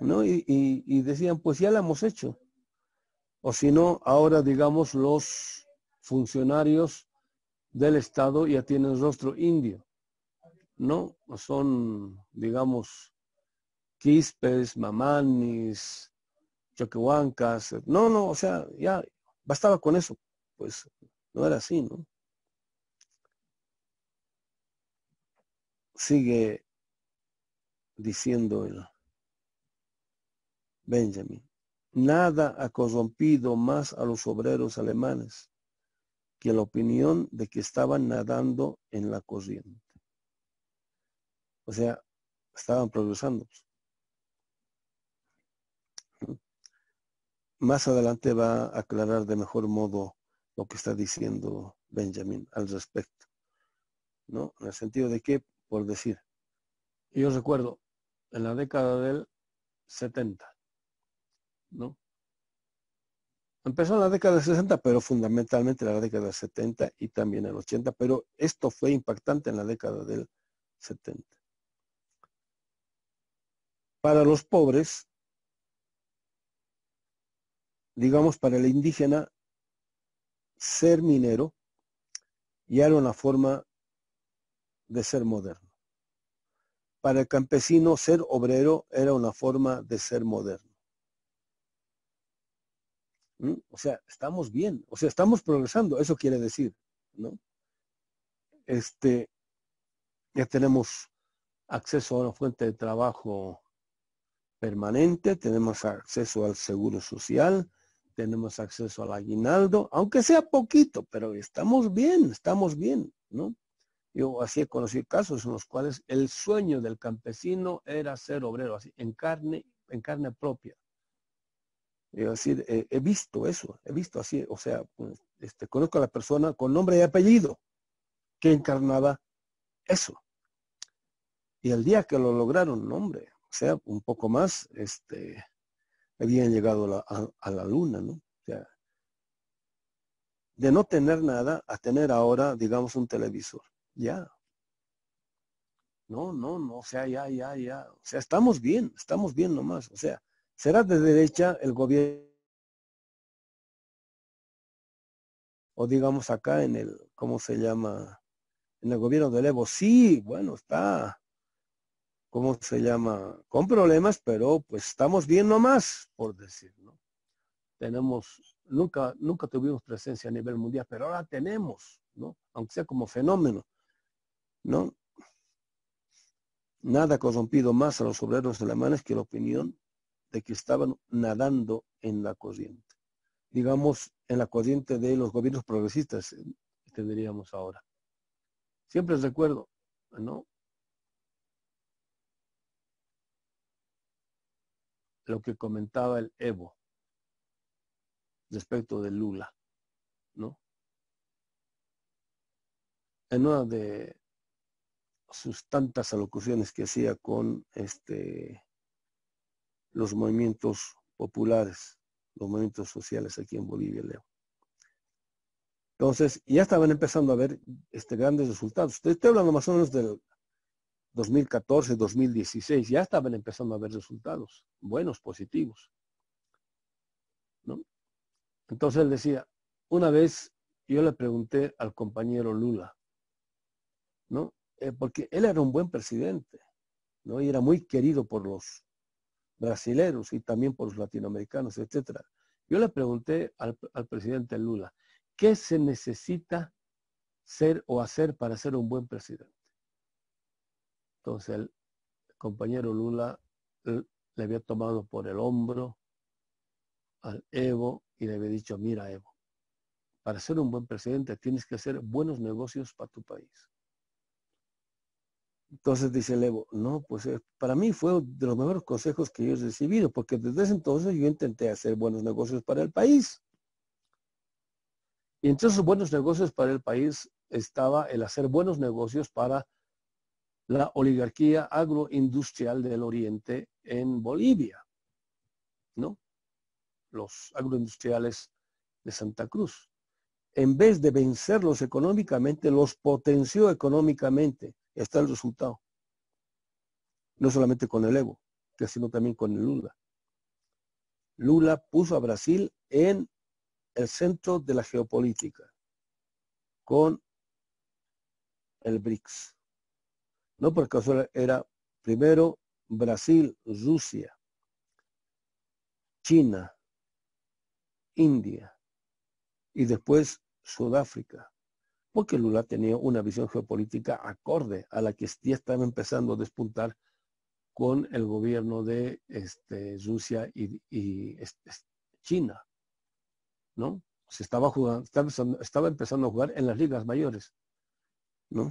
¿no? Y, decían, pues ya lo hemos hecho. O si no, ahora digamos los funcionarios del Estado ya tienen rostro indio. ¿No? Son, digamos, quispes, mamanis, choquehuancas. No, no, o sea, ya bastaba con eso. Pues no era así, ¿no? sigue diciendo el Benjamin, nada ha corrompido más a los obreros alemanes que la opinión de que estaban nadando en la corriente. O sea, estaban progresando. Más adelante va a aclarar de mejor modo lo que está diciendo Benjamin al respecto. ¿no? En el sentido de que por decir. yo recuerdo en la década del 70, ¿no? Empezó en la década del 60, pero fundamentalmente en la década del 70 y también en el 80, pero esto fue impactante en la década del 70. Para los pobres, digamos, para el indígena, ser minero ya era una forma de ser moderno. Para el campesino, ser obrero era una forma de ser moderno. O sea, estamos bien, o sea, estamos progresando, eso quiere decir, ¿no? Este, ya tenemos acceso a una fuente de trabajo permanente, tenemos acceso al seguro social, tenemos acceso al aguinaldo, aunque sea poquito, pero estamos bien, estamos bien, ¿no? Yo así he conocido casos en los cuales el sueño del campesino era ser obrero, así, en carne, en carne propia. Yo decir, he visto eso, he visto así, o sea, este, conozco a la persona con nombre y apellido que encarnaba eso. Y el día que lo lograron, hombre, o sea, un poco más, este, habían llegado a, la luna, ¿no? O sea, de no tener nada a tener ahora, digamos, un televisor. Ya. No, no, no, o sea, ya, ya, ya. O sea, estamos bien, estamos bien nomás. O sea, será de derecha el gobierno. O digamos acá en el, ¿cómo se llama? En el gobierno del Evo. Sí, bueno, está ¿cómo se llama? Con problemas, pero pues estamos bien nomás, por decir, ¿no? Tenemos, nunca, nunca tuvimos presencia a nivel mundial, pero ahora tenemos, ¿no? Aunque sea como fenómeno, ¿no? Nada corrompido más a los obreros alemanes que la opinión de que estaban nadando en la corriente. Digamos, en la corriente de los gobiernos progresistas, tendríamos ahora. Siempre recuerdo, ¿no? lo que comentaba el Evo respecto de Lula, ¿no? En una de sus tantas alocuciones que hacía con este los movimientos populares, los movimientos sociales aquí en Bolivia, Leo. Entonces, ya estaban empezando a ver este, grandes resultados. Estoy hablando más o menos del 2014, 2016, ya estaban empezando a ver resultados buenos, positivos. Entonces él decía, una vez yo le pregunté al compañero Lula, ¿no? Eh, porque él era un buen presidente, ¿no? Y era muy querido por los brasileros y también por los latinoamericanos, etcétera. Yo le pregunté al, al presidente Lula, ¿qué se necesita ser o hacer para ser un buen presidente? Entonces el compañero Lula le había tomado por el hombro al Evo y le había dicho, mira Evo, para ser un buen presidente tienes que hacer buenos negocios para tu país. Entonces dice el Evo, no, pues eh, para mí fue de los mejores consejos que yo he recibido, porque desde ese entonces yo intenté hacer buenos negocios para el país. Y entre esos buenos negocios para el país estaba el hacer buenos negocios para la oligarquía agroindustrial del Oriente en Bolivia, ¿no? Los agroindustriales de Santa Cruz. En vez de vencerlos económicamente, los potenció económicamente. Está el resultado. No solamente con el Evo, sino también con Lula. Lula puso a Brasil en el centro de la geopolítica con el BRICS. No porque era primero Brasil, Rusia, China, India y después Sudáfrica. Porque Lula tenía una visión geopolítica acorde a la que ya estaba empezando a despuntar con el gobierno de este, Rusia y, China. ¿No? Se estaba jugando, estaba empezando, a jugar en las ligas mayores. ¿No?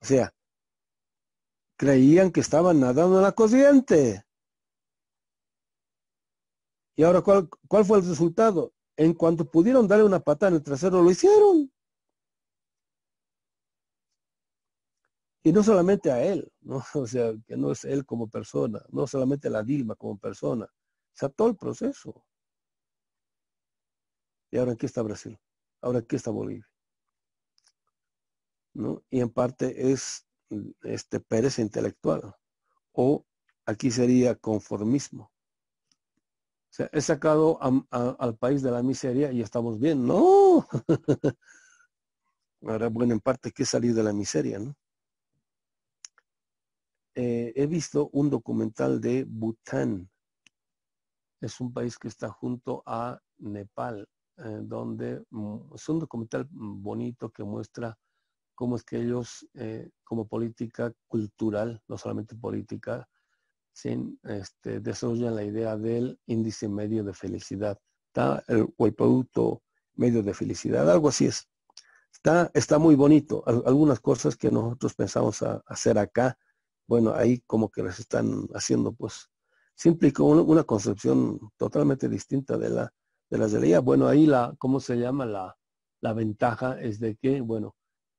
O sea, creían que estaban nadando en la corriente. ¿Y ahora cuál, cuál fue el resultado? En cuanto pudieron darle una patada en el trasero, lo hicieron. Y no solamente a él, ¿no? o sea, que no es él como persona, no solamente la Dilma como persona, o sea, todo el proceso. ¿Y ahora qué está Brasil? ¿Ahora qué está Bolivia? ¿No? Y en parte es este, pereza intelectual. O aquí sería conformismo. O sea, he sacado al país de la miseria y estamos bien. No. Ahora, bueno, en parte que salir de la miseria, ¿no? Eh, he visto un documental de Bután. Es un país que está junto a Nepal, eh, donde mm, es un documental bonito que muestra cómo es que ellos, eh, como política cultural, no solamente política, sin, este, desarrollan la idea del índice medio de felicidad está o el producto medio de felicidad, algo así es. Está, está muy bonito. Algunas cosas que nosotros pensamos hacer acá, bueno, ahí como que las están haciendo, pues, simple con una concepción totalmente distinta de la de las de la Bueno, ahí la, ¿cómo se llama? La, la ventaja es de que, bueno,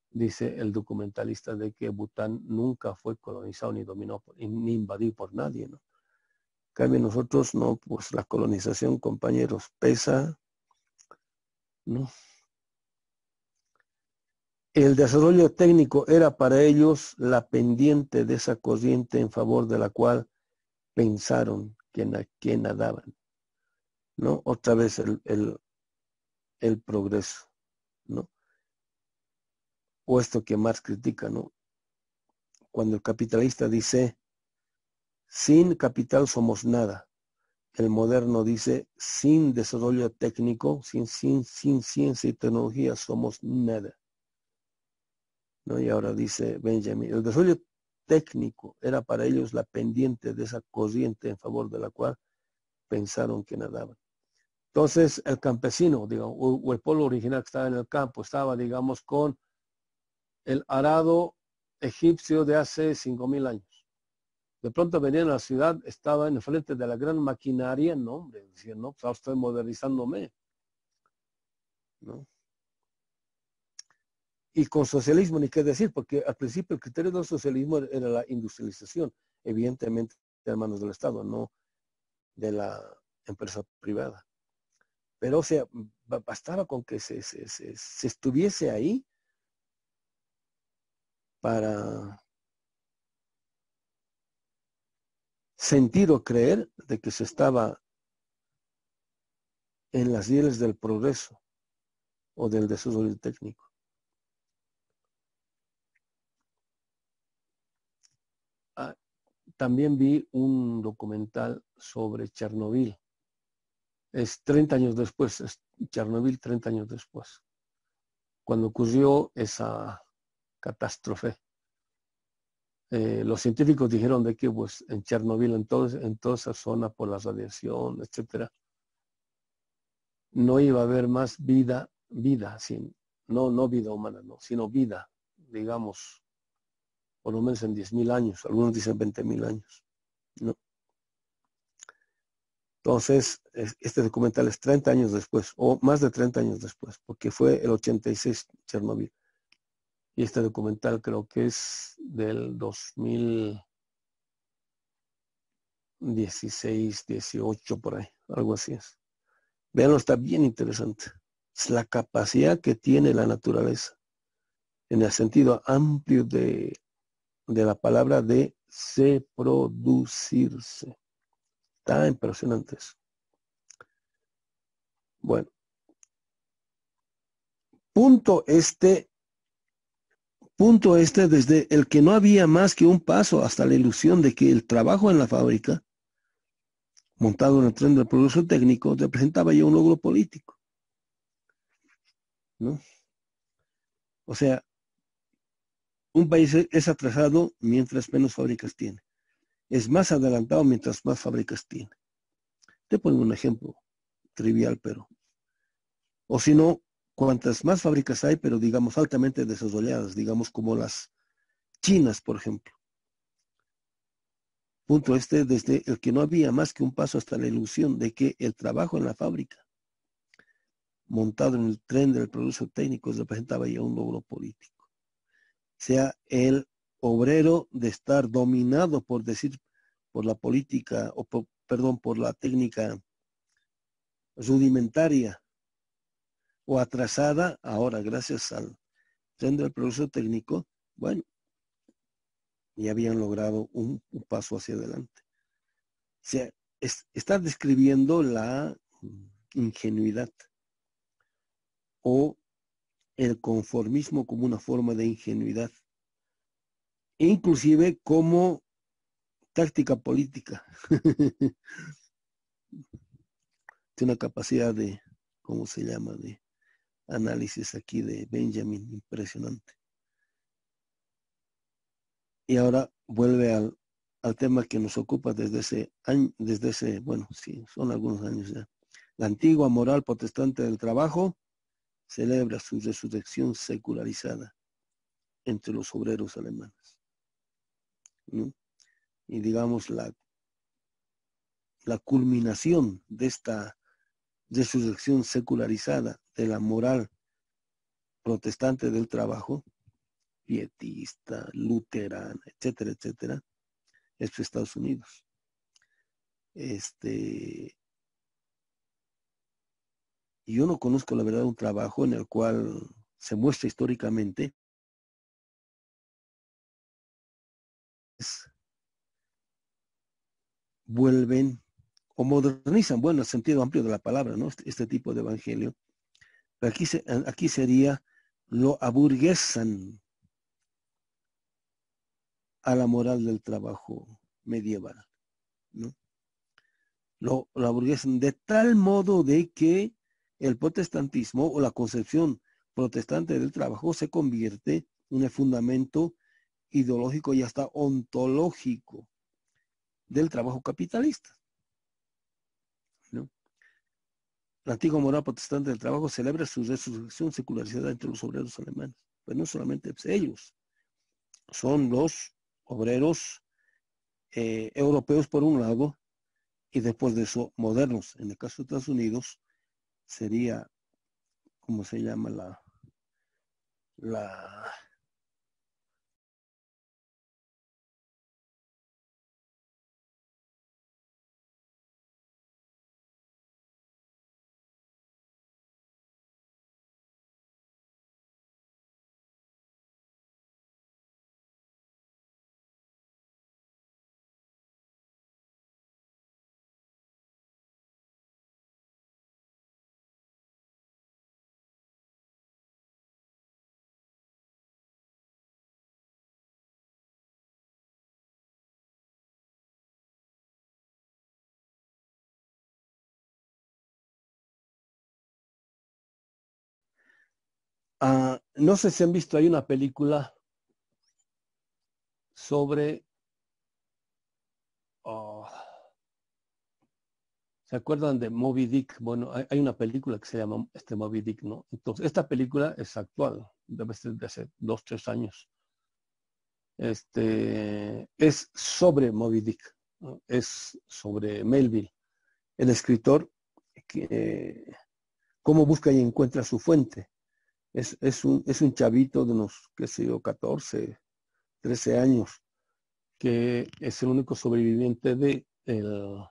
dice el documentalista de que Bután nunca fue colonizado ni dominado ni invadido por nadie, ¿no? cambio nosotros no, pues la colonización, compañeros, pesa, ¿no? El desarrollo técnico era para ellos la pendiente de esa corriente en favor de la cual pensaron que, nadaban, ¿no? Otra vez el progreso, ¿no? O esto que Marx critica, ¿no? Cuando el capitalista dice, sin capital somos nada. El moderno dice, sin desarrollo técnico, sin, sin, sin ciencia y tecnología somos nada. Y ahora dice Benjamin, el desarrollo técnico era para ellos la pendiente de esa corriente en favor de la cual pensaron que nadaban. Entonces, el campesino, digamos, o, el pueblo original que estaba en el campo, estaba, digamos, con el arado egipcio de hace 5.000 años de pronto venían a la ciudad, estaba en frente de la gran maquinaria, no, hombre, decían, no, pues estoy modernizándome. ¿No? Y con socialismo ni qué decir, porque al principio el criterio del socialismo era la industrialización, evidentemente de manos del Estado, no de la empresa privada. Pero, o sea, bastaba con que se, se estuviese ahí para sentir o creer de que se estaba en las rieles del progreso o del desarrollo técnico. También vi un documental sobre Chernobyl. Es 30 años después, es Chernobyl 30 años después, cuando ocurrió esa catástrofe eh, los científicos dijeron de que pues, en Chernobyl, en, en toda esa zona por la radiación, etcétera, no iba a haber más vida, vida, sin, no, no vida humana, no, sino vida, digamos, por lo menos en 10.000 años, algunos dicen 20.000 años. ¿no? Entonces, este documental es 30 años después, o más de 30 años después, porque fue el 86 Chernobyl. Y este documental creo que es del 2016, 18 por ahí, algo así es. Veanlo, está bien interesante. Es la capacidad que tiene la naturaleza en el sentido amplio de, de la palabra de se producirse. Está impresionante eso. Bueno. Punto este punto este desde el que no había más que un paso hasta la ilusión de que el trabajo en la fábrica, montado en el tren del progreso técnico, representaba ya un logro político. ¿No? O sea, un país es atrasado mientras menos fábricas tiene. Es más adelantado mientras más fábricas tiene. Te pongo un ejemplo trivial, pero. O si no, cuantas más fábricas hay, pero digamos altamente desarrolladas, digamos como las chinas, por ejemplo. Punto este, desde el que no había más que un paso hasta la ilusión de que el trabajo en la fábrica, montado en el tren del progreso técnico, representaba ya un logro político. Sea el obrero de estar dominado, por decir, por la política, o perdón, por la técnica rudimentaria o atrasada, ahora gracias al tren del progreso técnico, bueno, ya habían logrado un, paso hacia adelante. O sea, está describiendo la ingenuidad o el conformismo como una forma de ingenuidad, inclusive como táctica política. Tiene una capacidad de, ¿cómo se llama?, de análisis aquí de Benjamin, impresionante. Y ahora vuelve al, tema que nos ocupa desde ese año, desde ese, bueno, sí, son algunos años ya, La antigua moral protestante del trabajo celebra su resurrección secularizada entre los obreros alemanes. Y digamos, la, la culminación de esta resurrección secularizada de la moral protestante del trabajo, pietista, luterana, etcétera, etcétera, es Estados Unidos. Este, yo no conozco la verdad un trabajo en el cual se muestra históricamente vuelven o modernizan, bueno, el sentido amplio de la palabra, ¿no? Este, este tipo de evangelio. Pero aquí, aquí sería lo aburguesan a la moral del trabajo medieval, ¿no? Lo, lo aburguesan de tal modo de que el protestantismo o la concepción protestante del trabajo se convierte en el fundamento ideológico y hasta ontológico del trabajo capitalista. ¿no? La antigua moral protestante del trabajo celebra su resurrección secularizada entre los obreros alemanes. Pero no solamente ellos, son los obreros eh, europeos por un lado y después de eso modernos. En el caso de Estados Unidos sería, ¿cómo se llama la, la Ah, no sé si han visto, hay una película sobre... Oh, ¿Se acuerdan de Moby Dick? Bueno, hay, una película que se llama este Moby Dick, ¿no? Entonces, esta película es actual, debe ser de hace dos, tres años. Este, es sobre Moby Dick, es sobre Melville, el escritor que cómo busca y encuentra su fuente es, un, es un chavito de unos, qué sé yo, 14, 13 años, que es el único sobreviviente de el,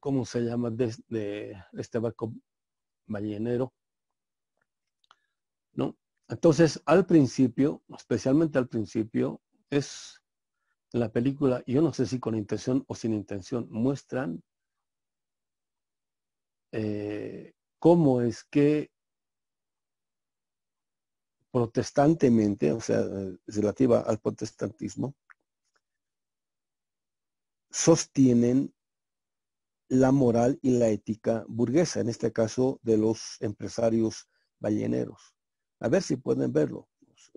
¿cómo se llama? De, este barco ballenero. ¿No? Entonces, al principio, especialmente al principio, es la película, yo no sé si con intención o sin intención, muestran eh, cómo es que protestantemente, o sea, relativa al protestantismo, sostienen la moral y la ética burguesa, en este caso de los empresarios balleneros. A ver si pueden verlo.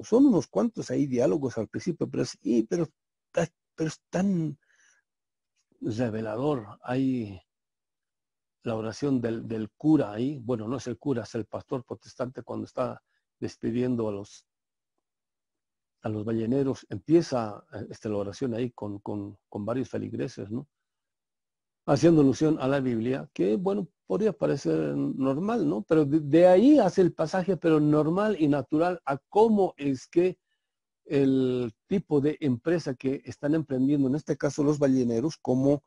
Son unos cuantos ahí diálogos al principio, pero es, pero, pero es tan revelador. Hay la oración del, del, cura ahí, bueno, no es el cura, es el pastor protestante cuando está despidiendo a los, a los balleneros, empieza eh, esta oración ahí con, con, varios feligreses, ¿no? Haciendo alusión a la Biblia, que bueno, podría parecer normal, ¿no? Pero de, ahí hace el pasaje, pero normal y natural a cómo es que el tipo de empresa que están emprendiendo, en este caso los balleneros, como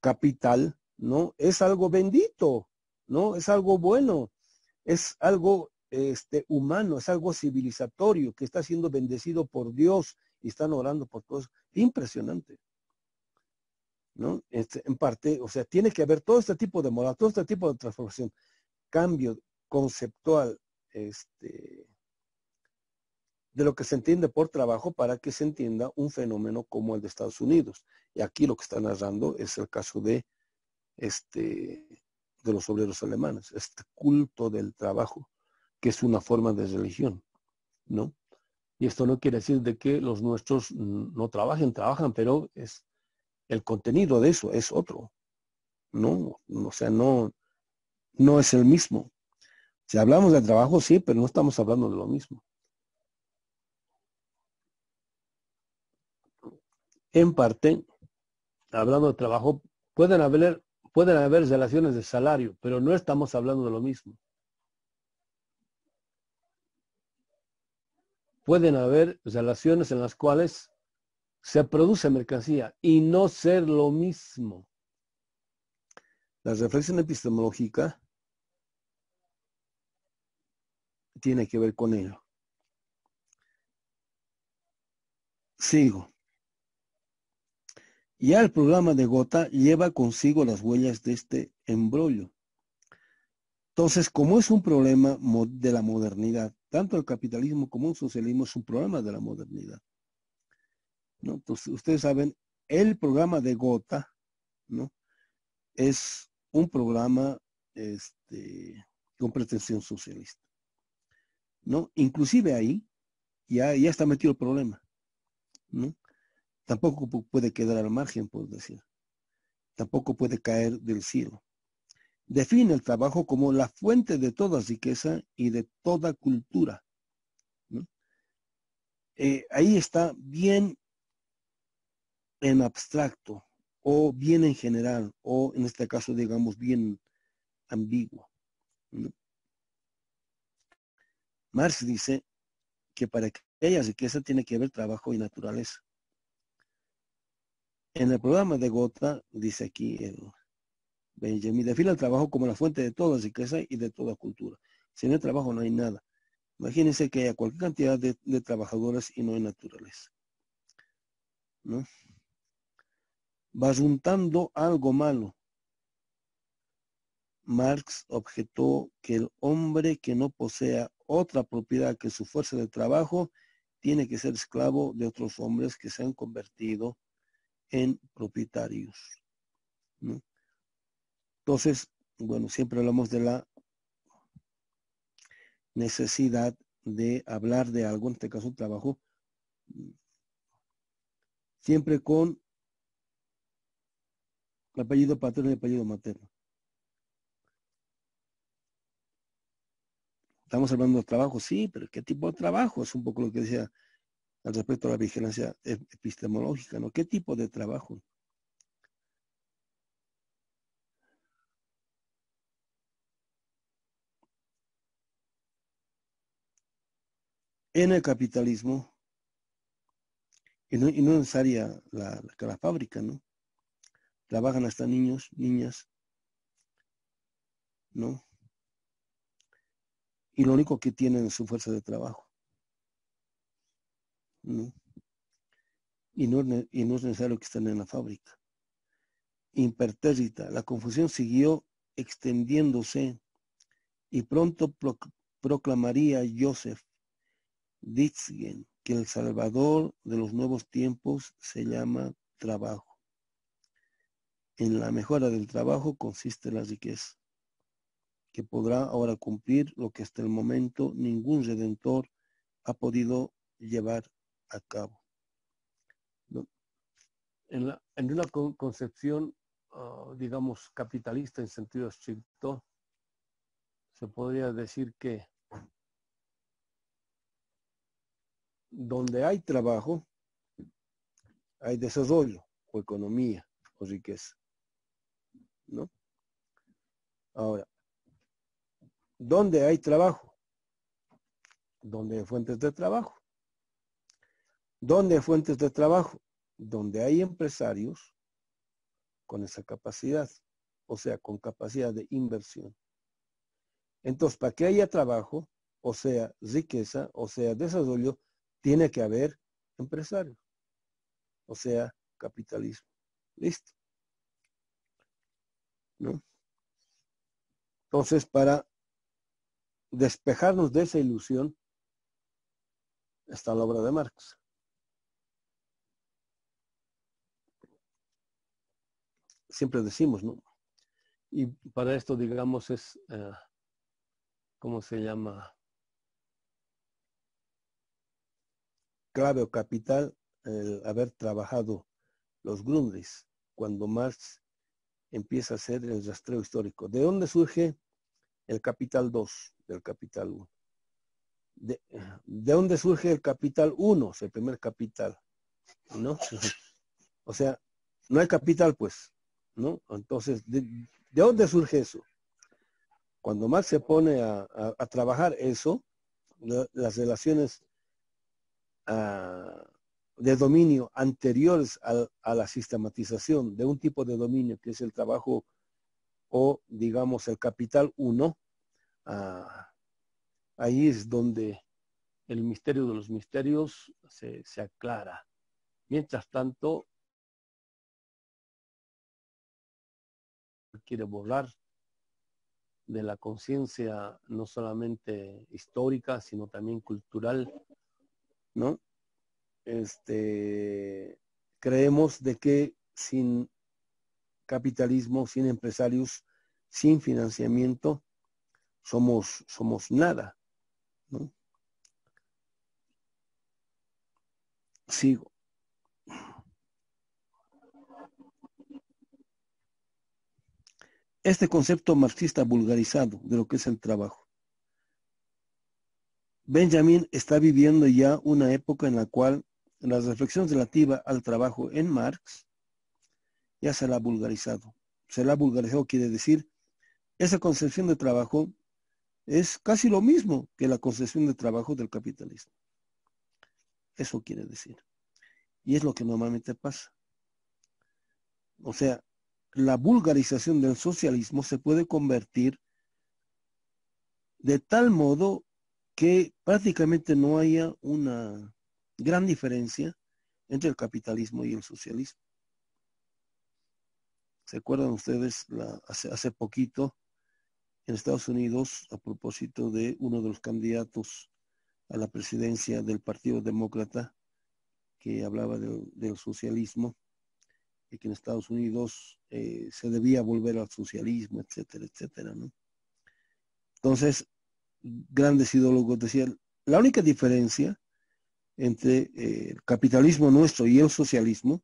capital, ¿no? Es algo bendito, ¿no? Es algo bueno, es algo este, humano, es algo civilizatorio que está siendo bendecido por Dios y están orando por todos. Impresionante. ¿No? Este, en parte, o sea, tiene que haber todo este tipo de moda, todo este tipo de transformación, cambio conceptual, este, de lo que se entiende por trabajo para que se entienda un fenómeno como el de Estados Unidos. Y aquí lo que está narrando es el caso de, este, de los obreros alemanes, este culto del trabajo que es una forma de religión, ¿no? Y esto no quiere decir de que los nuestros no trabajen, trabajan, pero es el contenido de eso es otro, ¿no? O sea, no, no es el mismo. Si hablamos de trabajo, sí, pero no estamos hablando de lo mismo. En parte, hablando de trabajo, pueden haber, pueden haber relaciones de salario, pero no estamos hablando de lo mismo. Pueden haber relaciones en las cuales se produce mercancía y no ser lo mismo. La reflexión epistemológica tiene que ver con ello. Sigo. Ya el programa de Gota lleva consigo las huellas de este embrollo. Entonces, como es un problema de la modernidad, tanto el capitalismo como el socialismo es un problema de la modernidad. ¿no? Entonces, ustedes saben, el programa de Gota, ¿no? Es un programa este, con pretensión socialista. ¿no? Inclusive ahí ya, ya está metido el problema, ¿no? Tampoco puede quedar al margen, por decir. Tampoco puede caer del cielo. Define el trabajo como la fuente de toda riqueza y de toda cultura. Eh, ahí está bien en abstracto o bien en general o en este caso digamos bien ambiguo. Marx dice que para que haya riqueza tiene que haber trabajo y naturaleza. En el programa de Gotha, dice aquí el Benjamin, define el trabajo como la fuente de toda riqueza y de toda cultura. Sin el trabajo no hay nada. Imagínense que haya cualquier cantidad de, trabajadores y no hay naturaleza. ¿No? Va juntando algo malo. Marx objetó que el hombre que no posea otra propiedad que su fuerza de trabajo tiene que ser esclavo de otros hombres que se han convertido en propietarios. Entonces, bueno, siempre hablamos de la necesidad de hablar de algo, en este caso un trabajo, siempre con apellido paterno y apellido materno. Estamos hablando de trabajo, sí, pero ¿qué tipo de trabajo? Es un poco lo que decía al respecto a la vigilancia epistemológica, ¿no? ¿Qué tipo de trabajo? En el capitalismo, y no, no necesaria la, fábrica, ¿no? Trabajan hasta niños, niñas, ¿no? Y lo único que tienen es su fuerza de trabajo. No, y no es necesario que estén en la fábrica. Impertérrita. La confusión siguió extendiéndose y pronto proclamaría Joseph Ditzgen que el salvador de los nuevos tiempos se llama trabajo. En la mejora del trabajo consiste la riqueza, que podrá ahora cumplir lo que hasta el momento ningún redentor ha podido llevar a cabo. En, una concepción, ah, digamos, capitalista en sentido estricto, se podría decir que donde hay trabajo, hay desarrollo o economía o riqueza. ¿No? Ahora, ¿dónde hay trabajo? Donde hay fuentes de trabajo. ¿Dónde hay fuentes de trabajo? Donde hay empresarios con esa capacidad, o sea, con capacidad de inversión. Entonces, para que haya trabajo, o sea, riqueza, o sea, desarrollo, tiene que haber empresarios, o sea, capitalismo. Listo. ¿No? Entonces, para despejarnos de esa ilusión, está la obra de Marx. siempre decimos, ¿no? Y para esto, digamos, es, eh, ¿cómo se llama? Clave o capital el haber trabajado los Grundris, cuando Marx empieza a ser el rastreo histórico. ¿De dónde surge el capital 2 del capital 1? De, dónde surge el capital 1, el primer capital? ¿No? O sea, no hay capital, pues, ¿no? Entonces, ¿de, dónde surge eso? Cuando Marx se pone a, trabajar eso, las relaciones ah, de dominio anteriores a, la sistematización de un tipo de dominio que es el trabajo o digamos el capital 1, ah, ahí es donde el misterio de los misterios se, se aclara. Mientras tanto, quiere borrar de la conciencia no solamente histórica, sino también cultural, ¿no? este, creemos de que sin capitalismo, sin empresarios, sin financiamiento, somos, somos nada. Sigo. Este concepto marxista vulgarizado de lo que es el trabajo. Benjamin está viviendo ya una época en la cual la reflexión relativa al trabajo en Marx ya se la ha vulgarizado. Se la ha vulgarizado quiere decir, esa concepción de trabajo es casi lo mismo que la concepción de trabajo del capitalismo. Eso quiere decir. Y es lo que normalmente pasa. O sea, la vulgarización del socialismo se puede convertir de tal modo que prácticamente no haya una gran diferencia entre el capitalismo y el socialismo. ¿Se acuerdan ustedes hace, poquito en Estados Unidos a propósito de uno de los candidatos a la presidencia del Partido Demócrata que hablaba del, socialismo y que en Estados Unidos eh, se debía volver al socialismo, etcétera, etcétera, ¿no? Entonces, grandes ideólogos decían, la única diferencia entre eh, el capitalismo nuestro y el socialismo.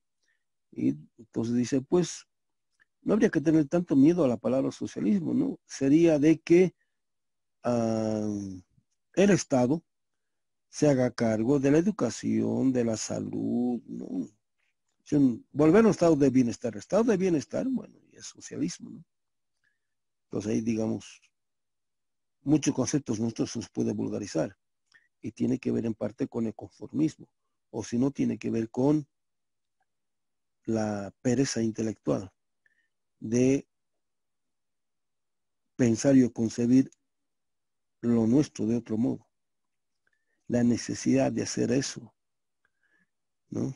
Y entonces dice, pues no habría que tener tanto miedo a la palabra socialismo, ¿no? Sería de que ah, el Estado se haga cargo de la educación, de la salud, ¿no? volver a un estado de bienestar. Estado de bienestar, bueno, es socialismo, ¿no? Entonces ahí, digamos, muchos conceptos nuestros se puede vulgarizar y tiene que ver en parte con el conformismo, o si no tiene que ver con la pereza intelectual de pensar y concebir lo nuestro de otro modo. La necesidad de hacer eso, ¿no?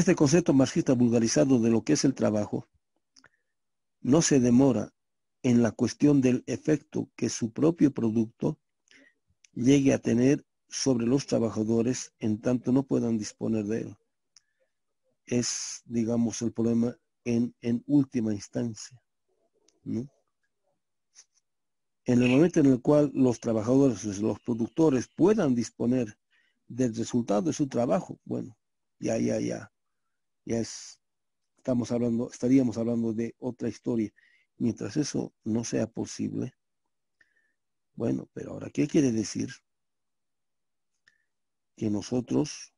Este concepto marxista vulgarizado de lo que es el trabajo no se demora en la cuestión del efecto que su propio producto llegue a tener sobre los trabajadores en tanto no puedan disponer de él. Es, digamos, el problema en, última instancia. En el momento en el cual los trabajadores, los productores puedan disponer del resultado de su trabajo, bueno, ya, ya, ya, ya es, estamos hablando, estaríamos hablando de otra historia. Mientras eso no sea posible, bueno, pero ahora, ¿qué quiere decir? Que nosotros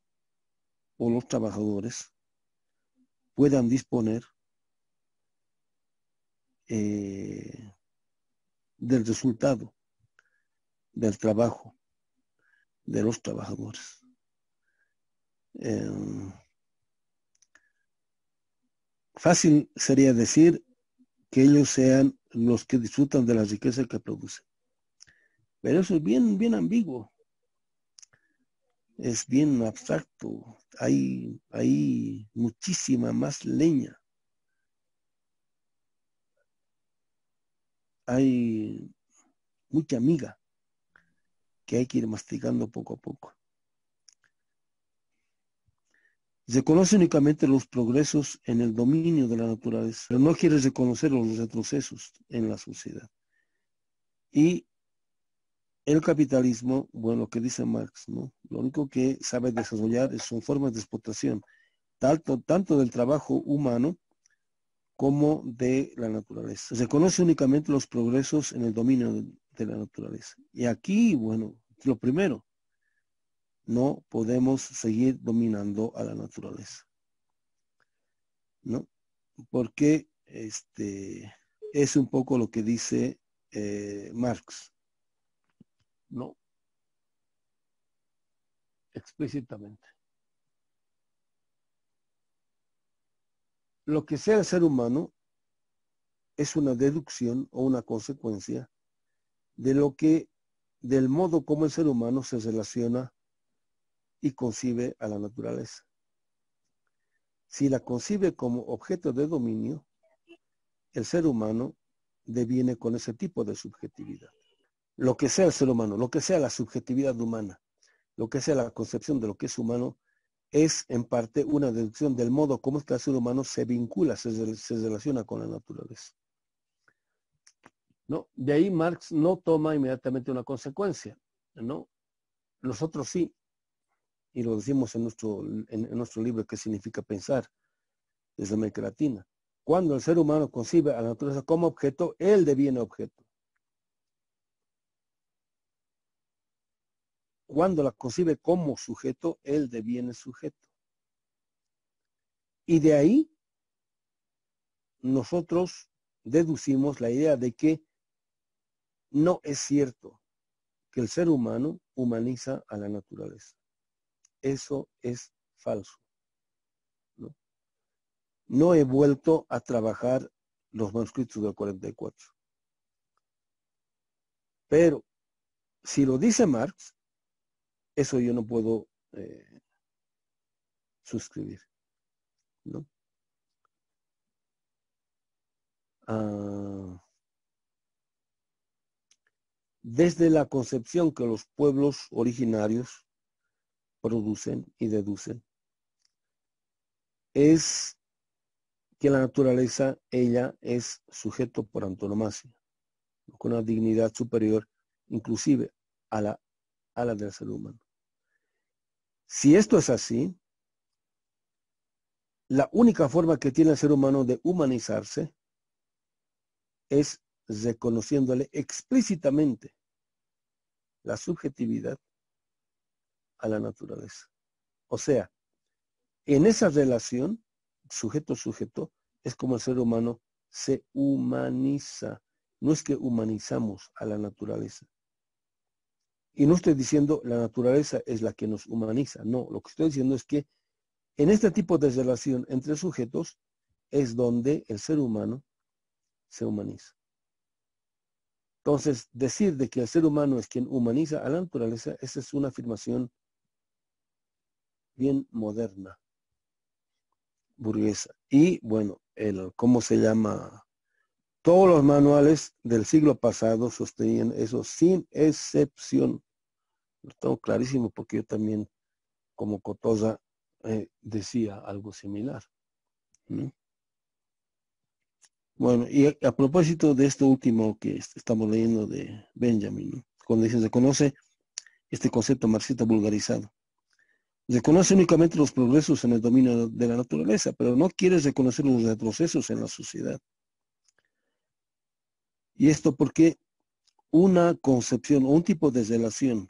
o los trabajadores puedan disponer eh, del resultado del trabajo de los trabajadores. Em, fácil sería decir que ellos sean los que disfrutan de la riqueza que producen. Pero eso es bien, bien ambiguo. Es bien abstracto. Hay, hay muchísima más leña. Hay mucha miga que hay que ir masticando poco a poco. Se conoce únicamente los progresos en el dominio de la naturaleza, pero no quiere reconocer los retrocesos en la sociedad. Y el capitalismo, bueno, lo que dice Marx, ¿no? Lo único que sabe desarrollar son formas de explotación, tanto, del trabajo humano como de la naturaleza. Se conoce únicamente los progresos en el dominio de, de la naturaleza. Y aquí, bueno, lo primero, no podemos seguir dominando a la naturaleza. ¿No? Porque este, es un poco lo que dice eh, Marx. ¿No? Explícitamente. Lo que sea el ser humano es una deducción o una consecuencia de lo que, del modo como el ser humano se relaciona y concibe a la naturaleza. Si la concibe como objeto de dominio, el ser humano deviene con ese tipo de subjetividad. Lo que sea el ser humano, lo que sea la subjetividad humana, lo que sea la concepción de lo que es humano, es en parte una deducción del modo como es que el ser humano se vincula, se, se relaciona con la naturaleza. ¿No? De ahí Marx no toma inmediatamente una consecuencia, ¿no? Nosotros sí, y lo decimos en nuestro, en, nuestro libro, ¿qué significa pensar? Desde América Latina. Cuando el ser humano concibe a la naturaleza como objeto, él deviene objeto. Cuando la concibe como sujeto, él deviene sujeto. Y de ahí nosotros deducimos la idea de que no es cierto que el ser humano humaniza a la naturaleza. Eso es falso. ¿no? no he vuelto a trabajar los manuscritos del 44. Pero si lo dice Marx, eso yo no puedo eh, suscribir. ¿no? Ah, desde la concepción que los pueblos originarios producen y deducen, es que la naturaleza, ella es sujeto por antonomasia, con una dignidad superior inclusive a la, a la del ser humano. Si esto es así, la única forma que tiene el ser humano de humanizarse es reconociéndole explícitamente la subjetividad a la naturaleza. O sea, en esa relación, sujeto-sujeto, es como el ser humano se humaniza. No es que humanizamos a la naturaleza. Y no estoy diciendo la naturaleza es la que nos humaniza. No, lo que estoy diciendo es que en este tipo de relación entre sujetos es donde el ser humano se humaniza. Entonces, decir de que el ser humano es quien humaniza a la naturaleza, esa es una afirmación bien moderna, burguesa. Y bueno, el, ¿cómo se llama? Todos los manuales del siglo pasado sostenían eso sin excepción. Lo clarísimo porque yo también, como Cotosa, eh, decía algo similar. Bueno, y a, propósito de esto último que estamos leyendo de Benjamin, cuando dice, se conoce este concepto marxista vulgarizado. Reconoce únicamente los progresos en el dominio de la naturaleza, pero no quiere reconocer los retrocesos en la sociedad. Y esto porque una concepción o un tipo de relación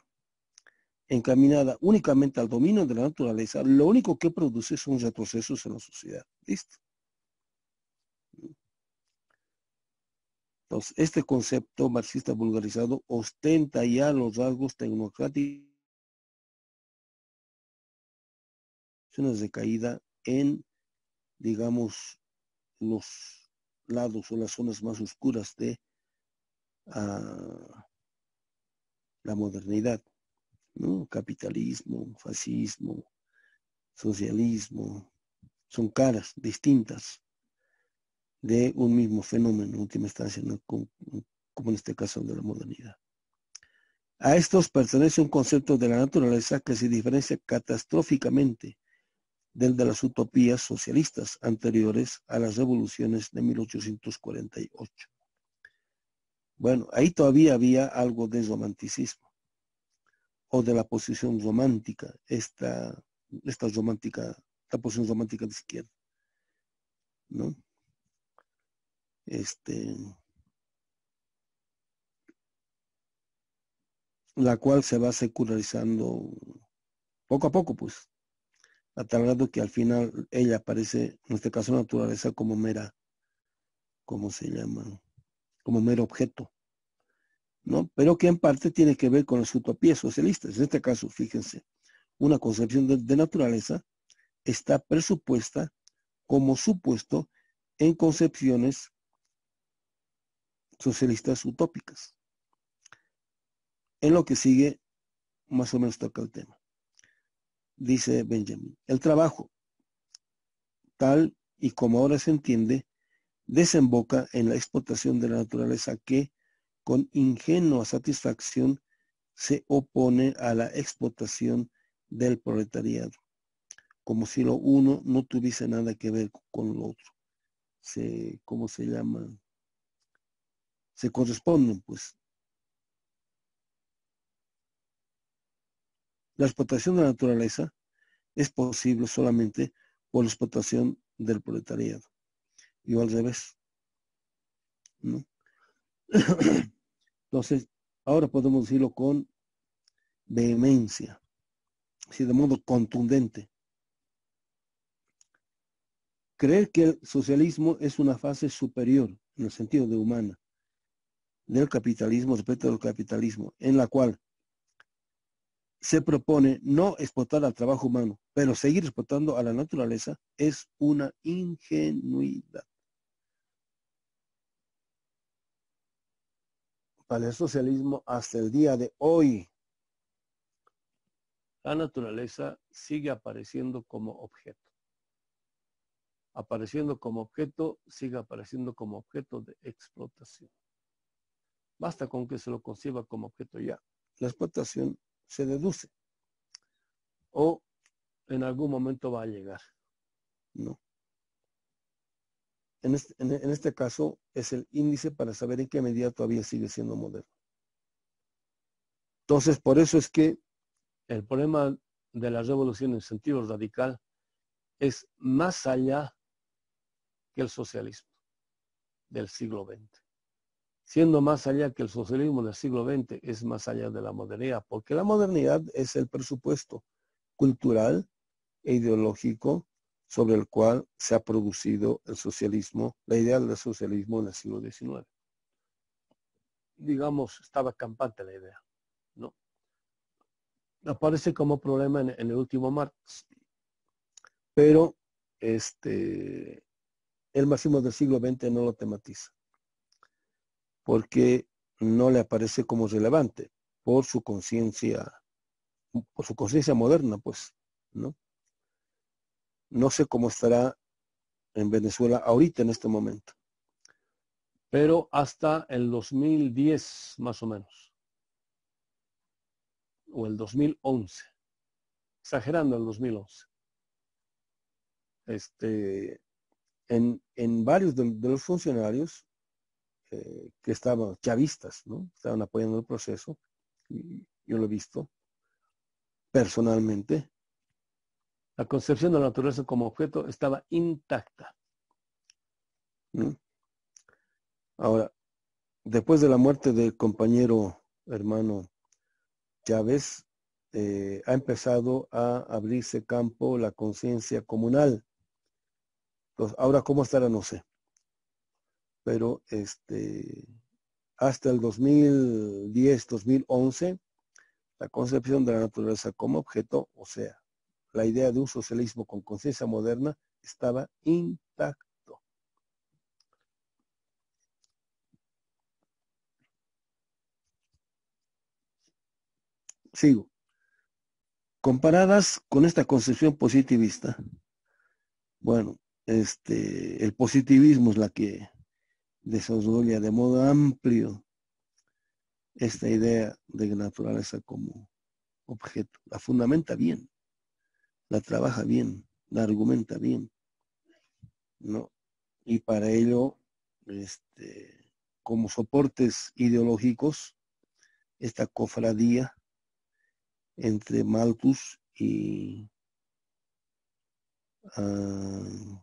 encaminada únicamente al dominio de la naturaleza, lo único que produce son retrocesos en la sociedad. ¿Listo? Entonces, este concepto marxista vulgarizado ostenta ya los rasgos tecnocráticos de caída en, digamos, los lados o las zonas más oscuras de ah, la modernidad. Capitalismo, fascismo, socialismo, son caras distintas de un mismo fenómeno, en última instancia, como, como en este caso de la modernidad. A estos pertenece un concepto de la naturaleza que se diferencia catastróficamente del de las utopías socialistas anteriores a las revoluciones de 1848. Bueno, ahí todavía había algo de romanticismo o de la posición romántica, esta, esta romántica, esta posición romántica de izquierda, ¿no? Este, la cual se va secularizando poco a poco, pues, a tal grado que al final ella aparece, en este caso naturaleza, como mera, ¿cómo se llama? Como mero objeto, ¿no? Pero que en parte tiene que ver con las utopías socialistas. En este caso, fíjense, una concepción de, naturaleza está presupuesta como supuesto en concepciones socialistas utópicas. En lo que sigue, más o menos toca el tema. Dice Benjamin, el trabajo, tal y como ahora se entiende, desemboca en la explotación de la naturaleza que, con ingenua satisfacción, se opone a la explotación del proletariado, como si lo uno no tuviese nada que ver con lo otro. Se, ¿Cómo se llama? Se corresponden, pues. La explotación de la naturaleza es posible solamente por la explotación del proletariado. Y al revés. Entonces, ahora podemos decirlo con vehemencia de modo contundente. Creer que el socialismo es una fase superior, en el sentido de humana, del capitalismo respecto al capitalismo, en la cual se propone no explotar al trabajo humano, pero seguir explotando a la naturaleza, es una ingenuidad. Para el socialismo hasta el día de hoy la naturaleza sigue apareciendo como objeto. Apareciendo como objeto, sigue apareciendo como objeto de explotación. Basta con que se lo conciba como objeto ya. La explotación se deduce. O en algún momento va a llegar. No. En este, en este caso es el índice para saber en qué medida todavía sigue siendo moderno. Entonces, por eso es que el problema de la revolución en sentido radical es más allá que el socialismo del siglo XX. Siendo más allá que el socialismo del siglo XX es más allá de la modernidad, porque la modernidad es el presupuesto cultural e ideológico sobre el cual se ha producido el socialismo, la idea del socialismo en el siglo XIX. Digamos, estaba campante la idea aparece como problema en, el último Marx. Pero este, el máximo del siglo XX no lo tematiza, porque no le aparece como relevante por su conciencia, por su conciencia moderna, pues, ¿no? No sé cómo estará en Venezuela ahorita en este momento, pero hasta el 2010 más o menos o el 2011, exagerando el 2011. Este, en, en varios de, los funcionarios eh, que estaban chavistas, ¿no? Estaban apoyando el proceso, yo lo he visto personalmente, la concepción de la naturaleza como objeto estaba intacta. Ahora, después de la muerte del compañero hermano Chávez eh, ha empezado a abrirse campo la conciencia comunal. Entonces, ahora cómo estará, no sé. Pero este, hasta el 2010, 2011, la concepción de la naturaleza como objeto, o sea, la idea de un socialismo con conciencia moderna, estaba intacta. sigo. Comparadas con esta concepción positivista, bueno, este, el positivismo es la que desarrolla de modo amplio esta idea de naturaleza como objeto. La fundamenta bien, la trabaja bien, la argumenta bien. ¿no? Y para ello este, como soportes ideológicos esta cofradía entre Malthus y uh,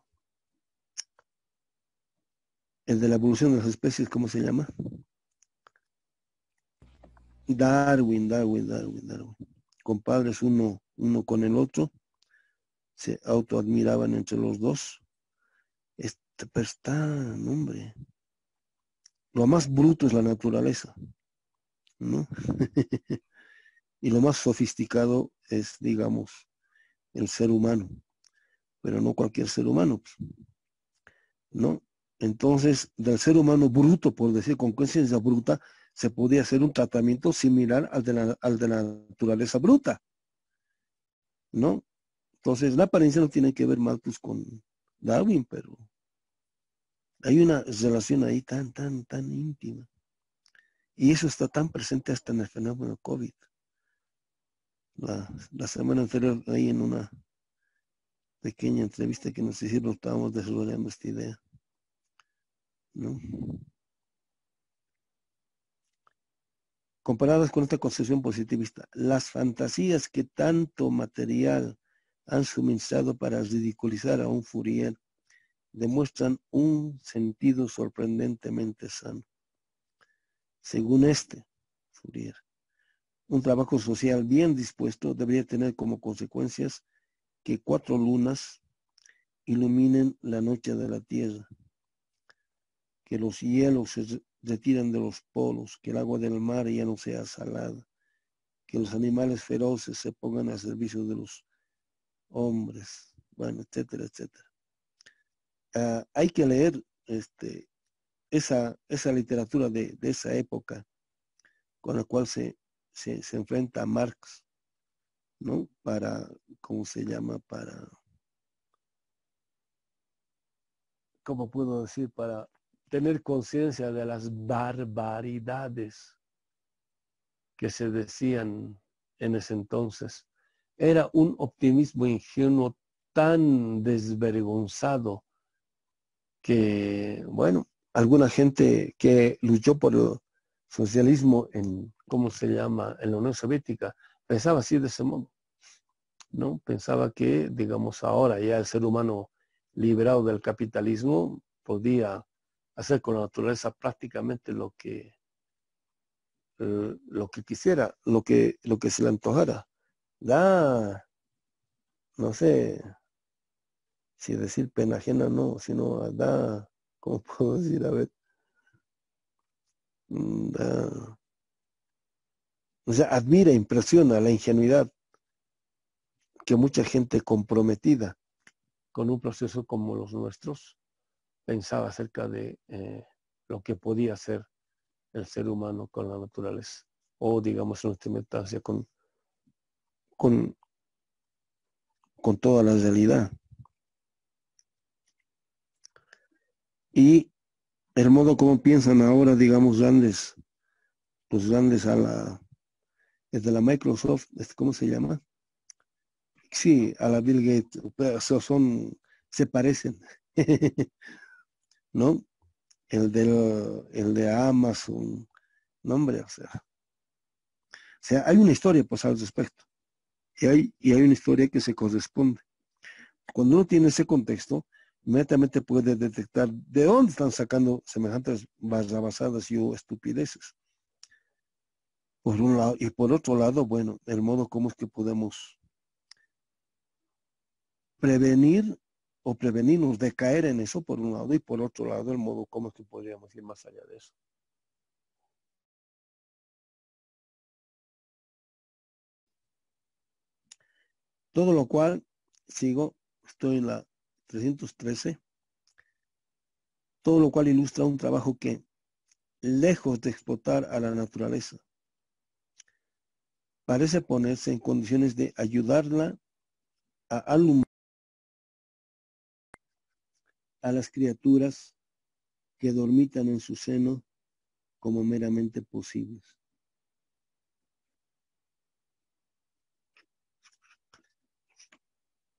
el de la evolución de las especies, ¿cómo se llama? Darwin, Darwin, Darwin, Darwin. Compadres uno, uno con el otro, se autoadmiraban entre los dos. Este, pero está, hombre. Lo más bruto es la naturaleza, ¿no? y lo más sofisticado es, digamos, el ser humano, pero no cualquier ser humano, pues, ¿no? Entonces, del ser humano bruto, por decir con conciencia bruta, se podía hacer un tratamiento similar al de la, al de la naturaleza bruta, ¿no? Entonces, la apariencia no tiene que ver más pues, con Darwin, pero hay una relación ahí tan, tan, tan íntima. Y eso está tan presente hasta en el fenómeno COVID. La, semana anterior, ahí en una pequeña entrevista que nos hicieron, estábamos desarrollando esta idea. Comparadas con esta concepción positivista, las fantasías que tanto material han suministrado para ridiculizar a un Fourier demuestran un sentido sorprendentemente sano. Según este, Fourier, un trabajo social bien dispuesto debería tener como consecuencias que cuatro lunas iluminen la noche de la Tierra, que los hielos se retiren de los polos, que el agua del mar ya no sea salada, que los animales feroces se pongan a servicio de los hombres, bueno, etcétera, etcétera. Ah, hay que leer este, esa, esa literatura de, esa época con la cual se, se, se enfrenta Marx, ¿no? Para, ¿cómo se llama? Para, ¿cómo puedo decir? Para tener conciencia de las barbaridades que se decían en ese entonces. Era un optimismo ingenuo tan desvergonzado que, bueno, alguna gente que luchó por el socialismo en, ¿cómo se llama?, en la Unión Soviética, pensaba así de ese modo. ¿no? Pensaba que, digamos, ahora ya el ser humano liberado del capitalismo podía hacer con la naturaleza prácticamente lo que, eh, lo que quisiera, lo que, lo que se le antojara. Da, no sé, si decir pena ajena no, sino da, ¿cómo puedo decir? A ver, mm, da, o sea, admira, impresiona la ingenuidad que mucha gente comprometida con un proceso como los nuestros pensaba acerca de eh, lo que podía hacer el ser humano con la naturaleza o digamos en última instancia con, con, con toda la realidad. Y el modo como piensan ahora, digamos, grandes, los grandes a la, desde la Microsoft, este, ¿cómo se llama? Sí, a la Bill Gates, son, se parecen. ¿no? El de, el de Amazon, nombre, o sea. O sea, hay una historia pues al respecto. Y hay, y hay una historia que se corresponde. Cuando uno tiene ese contexto, inmediatamente puede detectar de dónde están sacando semejantes barrabasadas y estupideces. Por un lado, y por otro lado, bueno, el modo como es que podemos prevenir o prevenirnos de caer en eso por un lado y por otro lado el modo como es que podríamos ir más allá de eso. Todo lo cual, sigo, estoy en la 313, todo lo cual ilustra un trabajo que, lejos de explotar a la naturaleza, parece ponerse en condiciones de ayudarla a alumbrar a las criaturas que dormitan en su seno como meramente posibles.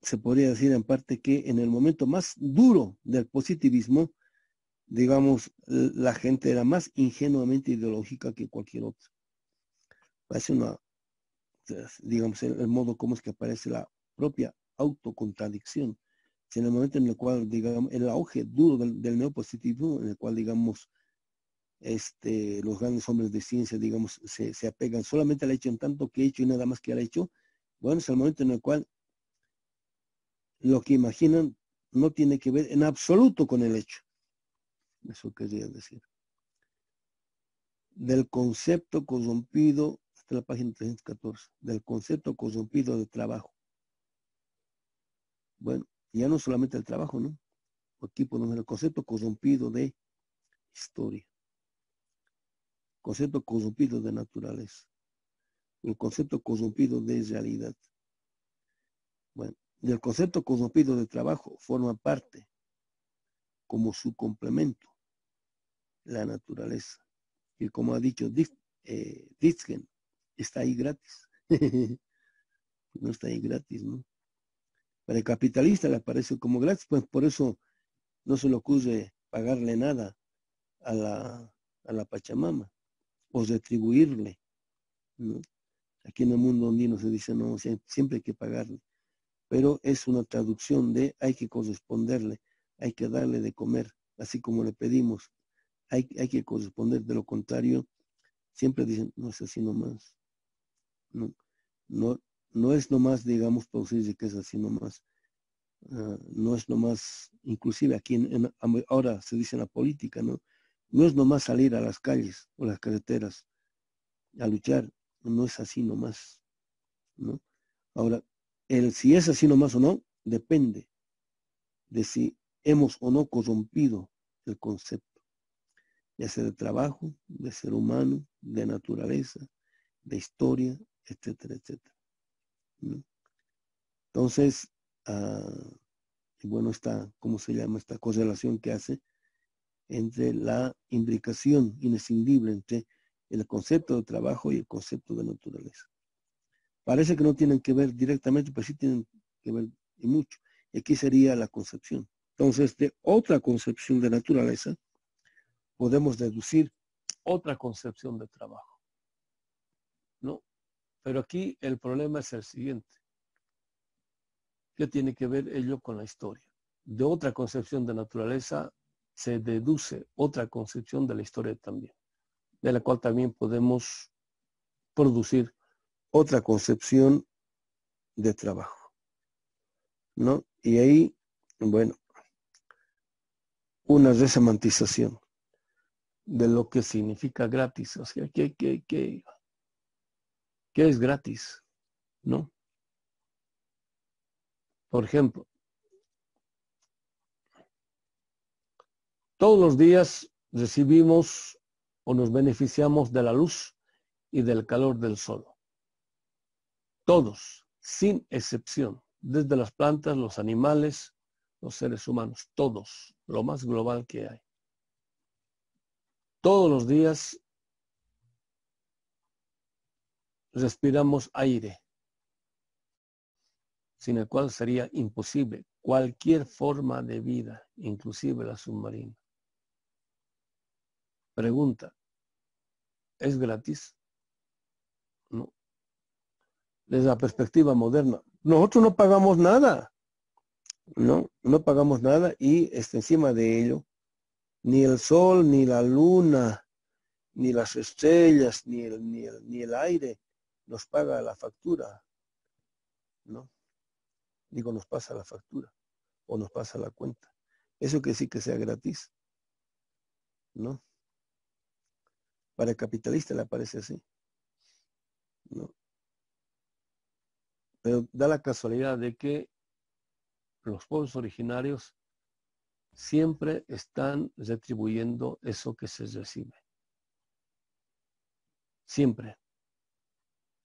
Se podría decir en parte que en el momento más duro del positivismo, digamos, la gente era más ingenuamente ideológica que cualquier otra. Parece una, digamos, el, modo como es que aparece la propia autocontradicción. En el momento en el cual, digamos, el auge duro del, neopositivismo, en el cual, digamos, este, los grandes hombres de ciencia, digamos, se, se, apegan solamente al hecho en tanto que he hecho y nada más que al hecho, bueno, es el momento en el cual lo que imaginan no tiene que ver en absoluto con el hecho. Eso quería decir. Del concepto corrompido, hasta la página 314, del concepto corrompido de trabajo. Bueno, ya no solamente el trabajo, ¿no? Aquí ponemos el concepto corrompido de historia. Concepto corrompido de naturaleza. El concepto corrompido de realidad. Bueno, del concepto corrompido de trabajo forma parte como su complemento la naturaleza. Y como ha dicho eh, está ahí gratis. no está ahí gratis, ¿no? Para el capitalista le parece como gratis, pues por eso no se le ocurre pagarle nada a la, a la Pachamama o retribuirle. Aquí en el mundo andino se dice, no, siempre hay que pagarle. Pero es una traducción de hay que corresponderle, hay que darle de comer, así como le pedimos hay, que corresponder, de lo contrario, siempre dicen, no es así nomás. No, no, no es nomás, digamos, producir que es así nomás. Uh, no es nomás, inclusive aquí ahora se dice en la política, ¿no? No es nomás salir a las calles o las carreteras a luchar, no es así nomás, ¿no? Ahora, el si es así nomás o no, depende de si hemos o no corrompido el concepto ya sea de trabajo, de ser humano, de naturaleza, de historia, etcétera, etcétera. Entonces, uh, bueno, está, ¿cómo se llama? Esta correlación que hace entre la imbricación inescindible entre el concepto de trabajo y el concepto de naturaleza. Parece que no tienen que ver directamente, pero sí tienen que ver y mucho. Y aquí sería la concepción. Entonces, de otra concepción de naturaleza, podemos deducir otra concepción de trabajo. Pero aquí el problema es el siguiente. ¿Qué tiene que ver ello con la historia? De otra concepción de naturaleza se deduce otra concepción de la historia también, de la cual también podemos producir otra concepción de trabajo. ¿No? Y ahí, bueno, una resemantización de lo que significa gratis. O sea, ¿qué, qué, qué, qué es gratis? ¿No? Por ejemplo, todos los días recibimos o nos beneficiamos de la luz y del calor del sol. Todos, sin excepción, desde las plantas, los animales, los seres humanos, todos, lo más global que hay todos los días respiramos aire, sin el cual sería imposible cualquier forma de vida, inclusive la submarina. Pregunta, ¿es gratis? No. Desde la perspectiva moderna, nosotros no pagamos nada. No, no pagamos nada y está encima de ello ni el sol, ni la luna, ni las estrellas, ni el, ni el, ni el aire nos paga la factura. ¿No? Digo, nos pasa la factura o nos pasa la cuenta. Eso que sí que sea gratis. ¿No? Para el capitalista le parece así. ¿No? Pero da la casualidad de que los pueblos originarios siempre están retribuyendo eso que se recibe. Siempre.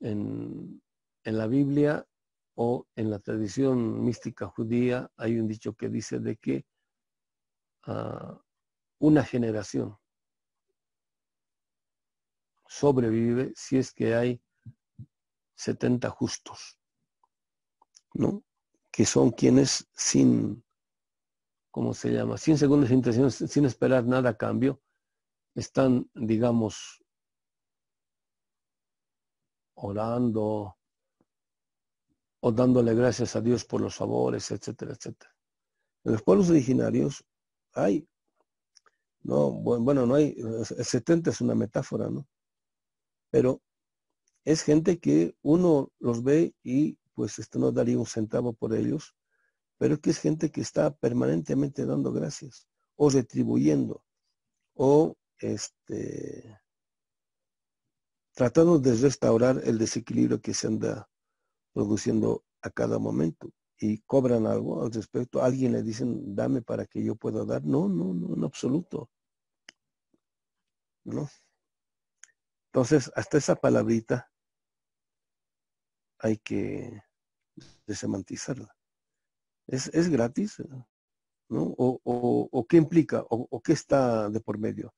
En, la Biblia o en la tradición mística judía hay un dicho que dice de que ah, una generación sobrevive si es que hay 70 justos, ¿no? Que son quienes sin ¿cómo se llama? Sin segundas intenciones, sin esperar nada a cambio, están, digamos, orando o dándole gracias a Dios por los favores, etcétera, etcétera. En los pueblos originarios hay, no, bueno, no hay, el 70 es una metáfora, ¿no? Pero es gente que uno los ve y pues esto no daría un centavo por ellos, pero que es gente que está permanentemente dando gracias o retribuyendo o este tratando de restaurar el desequilibrio que se anda produciendo a cada momento y cobran algo al respecto. alguien le dicen, dame para que yo pueda dar. No, no, no, en absoluto. ¿No? Entonces, hasta esa palabrita hay que desemantizarla. Es, es gratis, ¿no? O, o, qué implica, o, o, qué está de por medio.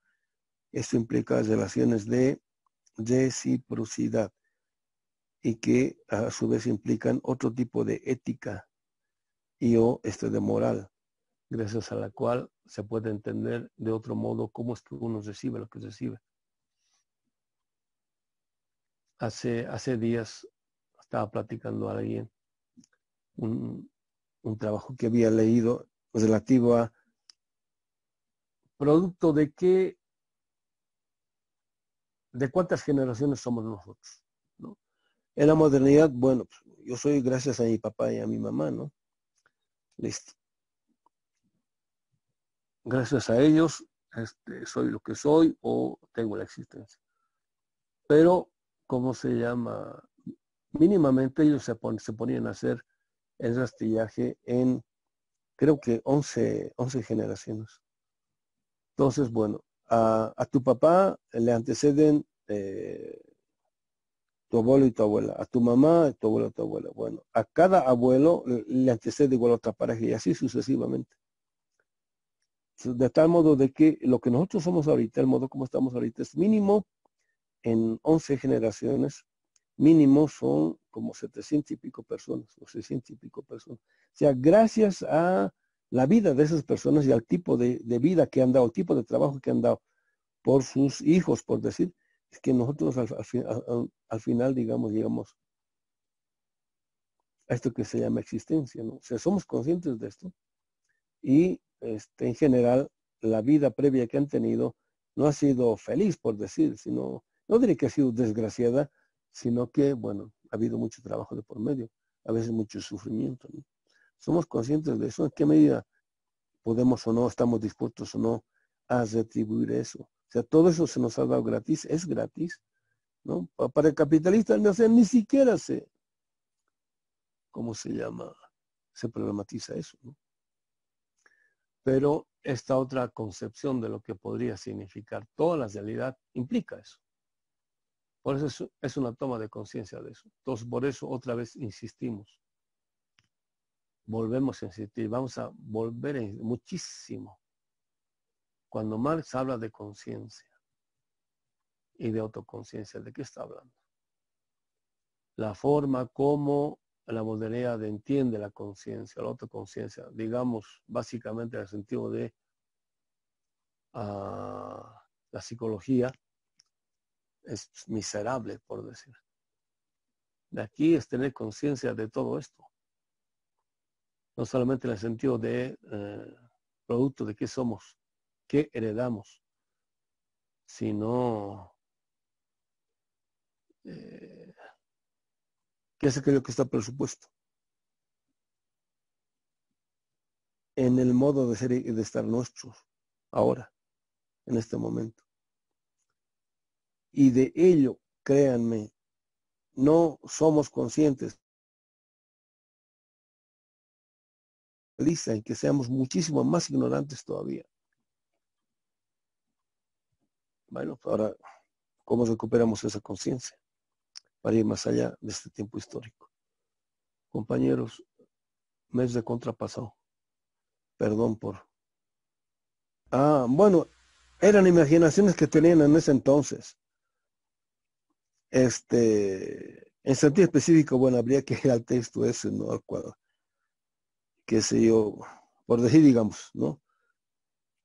Esto implica relaciones de reciprocidad y que a su vez implican otro tipo de ética y o este de moral, gracias a la cual se puede entender de otro modo cómo es que uno recibe lo que recibe. Hace, hace días estaba platicando a alguien un, un trabajo que había leído relativo a producto de qué de cuántas generaciones somos nosotros. ¿no? En la modernidad, bueno, pues, yo soy gracias a mi papá y a mi mamá, ¿no? Listo. Gracias a ellos este, soy lo que soy o tengo la existencia. Pero, ¿cómo se llama? Mínimamente ellos se, se ponían a hacer el rastillaje en, creo que 11, 11 generaciones. Entonces, bueno, a, tu papá le anteceden eh, tu abuelo y tu abuela, a tu mamá, tu abuelo y tu abuela. Bueno, a cada abuelo le antecede igual otra pareja y así sucesivamente. De tal modo de que lo que nosotros somos ahorita, el modo como estamos ahorita, es mínimo en 11 generaciones, mínimo son como 700 y pico personas, o 600 y pico personas. Sea, gracias a la vida de esas personas y al tipo de, vida que han dado, el tipo de trabajo que han dado por sus hijos, por decir, es que nosotros al, final, digamos, llegamos a esto que se llama existencia, ¿no? O sea, somos conscientes de esto y este, en general la vida previa que han tenido no ha sido feliz, por decir, sino, no diré que ha sido desgraciada, sino que, bueno, ha habido mucho trabajo de por medio, a veces mucho sufrimiento. Somos conscientes de eso, en qué medida podemos o no, estamos dispuestos o no a retribuir eso. O sea, todo eso se nos ha dado gratis, es gratis, ¿no? Para el capitalista no sé, ni siquiera se, ¿cómo se llama? Se problematiza eso. Pero esta otra concepción de lo que podría significar toda la realidad implica eso. Por eso es, es una toma de conciencia de eso. Entonces, por eso otra vez insistimos volvemos a insistir, vamos a volver muchísimo. Cuando Marx habla de conciencia y de autoconciencia, ¿de qué está hablando? La forma como la modernidad entiende la conciencia, la autoconciencia, digamos básicamente en el sentido de ah, la psicología, es miserable, por decir. De aquí es tener conciencia de todo esto no solamente en el sentido de eh, producto de qué somos, qué heredamos, sino eh, qué es aquello que está presupuesto. En el modo de ser y de estar nuestros, ahora, en este momento. Y de ello, créanme, no somos conscientes en que seamos muchísimo más ignorantes todavía. Bueno, ahora, ¿cómo recuperamos esa conciencia para ir más allá de este tiempo histórico? Compañeros, mes de contrapasado. Perdón por... Ah, bueno, eran imaginaciones que tenían en ese entonces. Este, en sentido específico, bueno, habría que ir al texto ese, ¿no? Al cuadro qué sé yo, por decir, digamos, ¿no?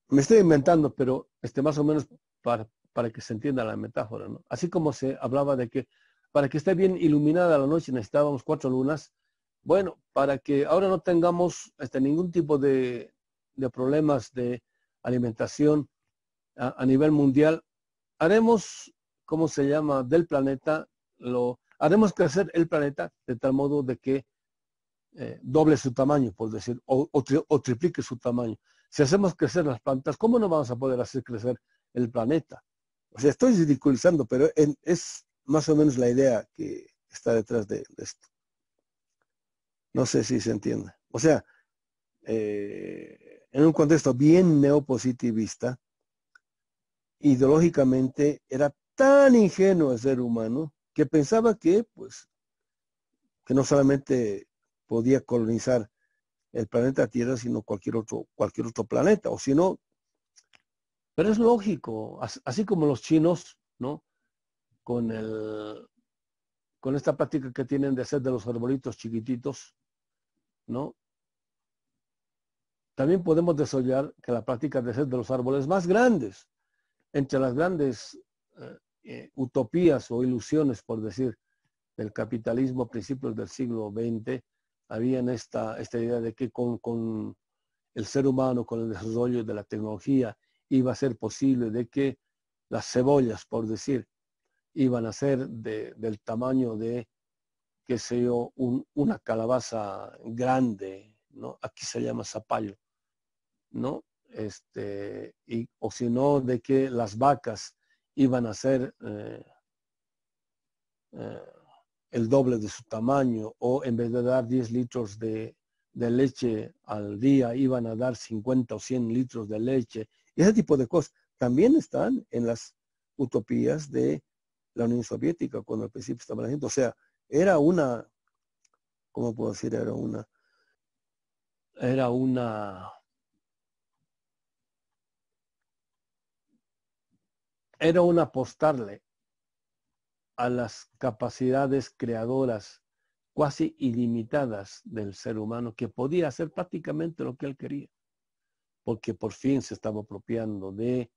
Me estoy inventando, pero este, más o menos para, para que se entienda la metáfora, ¿no? Así como se hablaba de que para que esté bien iluminada la noche necesitábamos cuatro lunas, bueno, para que ahora no tengamos este, ningún tipo de, problemas de alimentación a, nivel mundial, haremos, ¿cómo se llama?, del planeta, lo haremos crecer el planeta de tal modo de que eh, doble su tamaño, por decir, o, o, triplique su tamaño. Si hacemos crecer las plantas, ¿cómo no vamos a poder hacer crecer el planeta? O sea, estoy ridiculizando, pero es más o menos la idea que está detrás de, esto. No sé si se entiende. O sea, eh, en un contexto bien neopositivista, ideológicamente era tan ingenuo el ser humano que pensaba que, pues, que no solamente podía colonizar el planeta Tierra, sino cualquier otro, cualquier otro planeta, o si no, pero es lógico, así como los chinos, ¿no? Con el, con esta práctica que tienen de hacer de los arbolitos chiquititos, ¿no? También podemos desarrollar que la práctica de hacer de los árboles más grandes, entre las grandes eh, eh, utopías o ilusiones, por decir, del capitalismo a principios del siglo XX, habían esta, esta idea de que con, con el ser humano, con el desarrollo de la tecnología, iba a ser posible de que las cebollas, por decir, iban a ser del tamaño de, qué sé yo, una calabaza grande, ¿no? Aquí se llama zapallo, ¿no? Este, y, o si no, de que las vacas iban a ser eh, eh, el doble de su tamaño, o en vez de dar 10 litros de, leche al día, iban a dar 50 o 100 litros de leche y ese tipo de cosas también están en las utopías de la Unión Soviética cuando al principio estaba la O sea, era una, ¿cómo puedo decir? Era una, era una, era un apostarle a las capacidades creadoras cuasi ilimitadas del ser humano que podía hacer prácticamente lo que él quería porque por fin se estaba apropiando de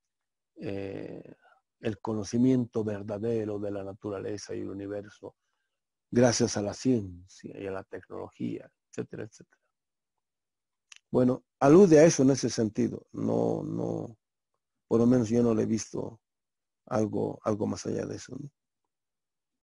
eh, el conocimiento verdadero de la naturaleza y el universo, gracias a la ciencia y a la tecnología, etcétera, etcétera. Bueno, alude a eso en ese sentido. No, no, por lo menos yo no le he visto algo, algo más allá de eso.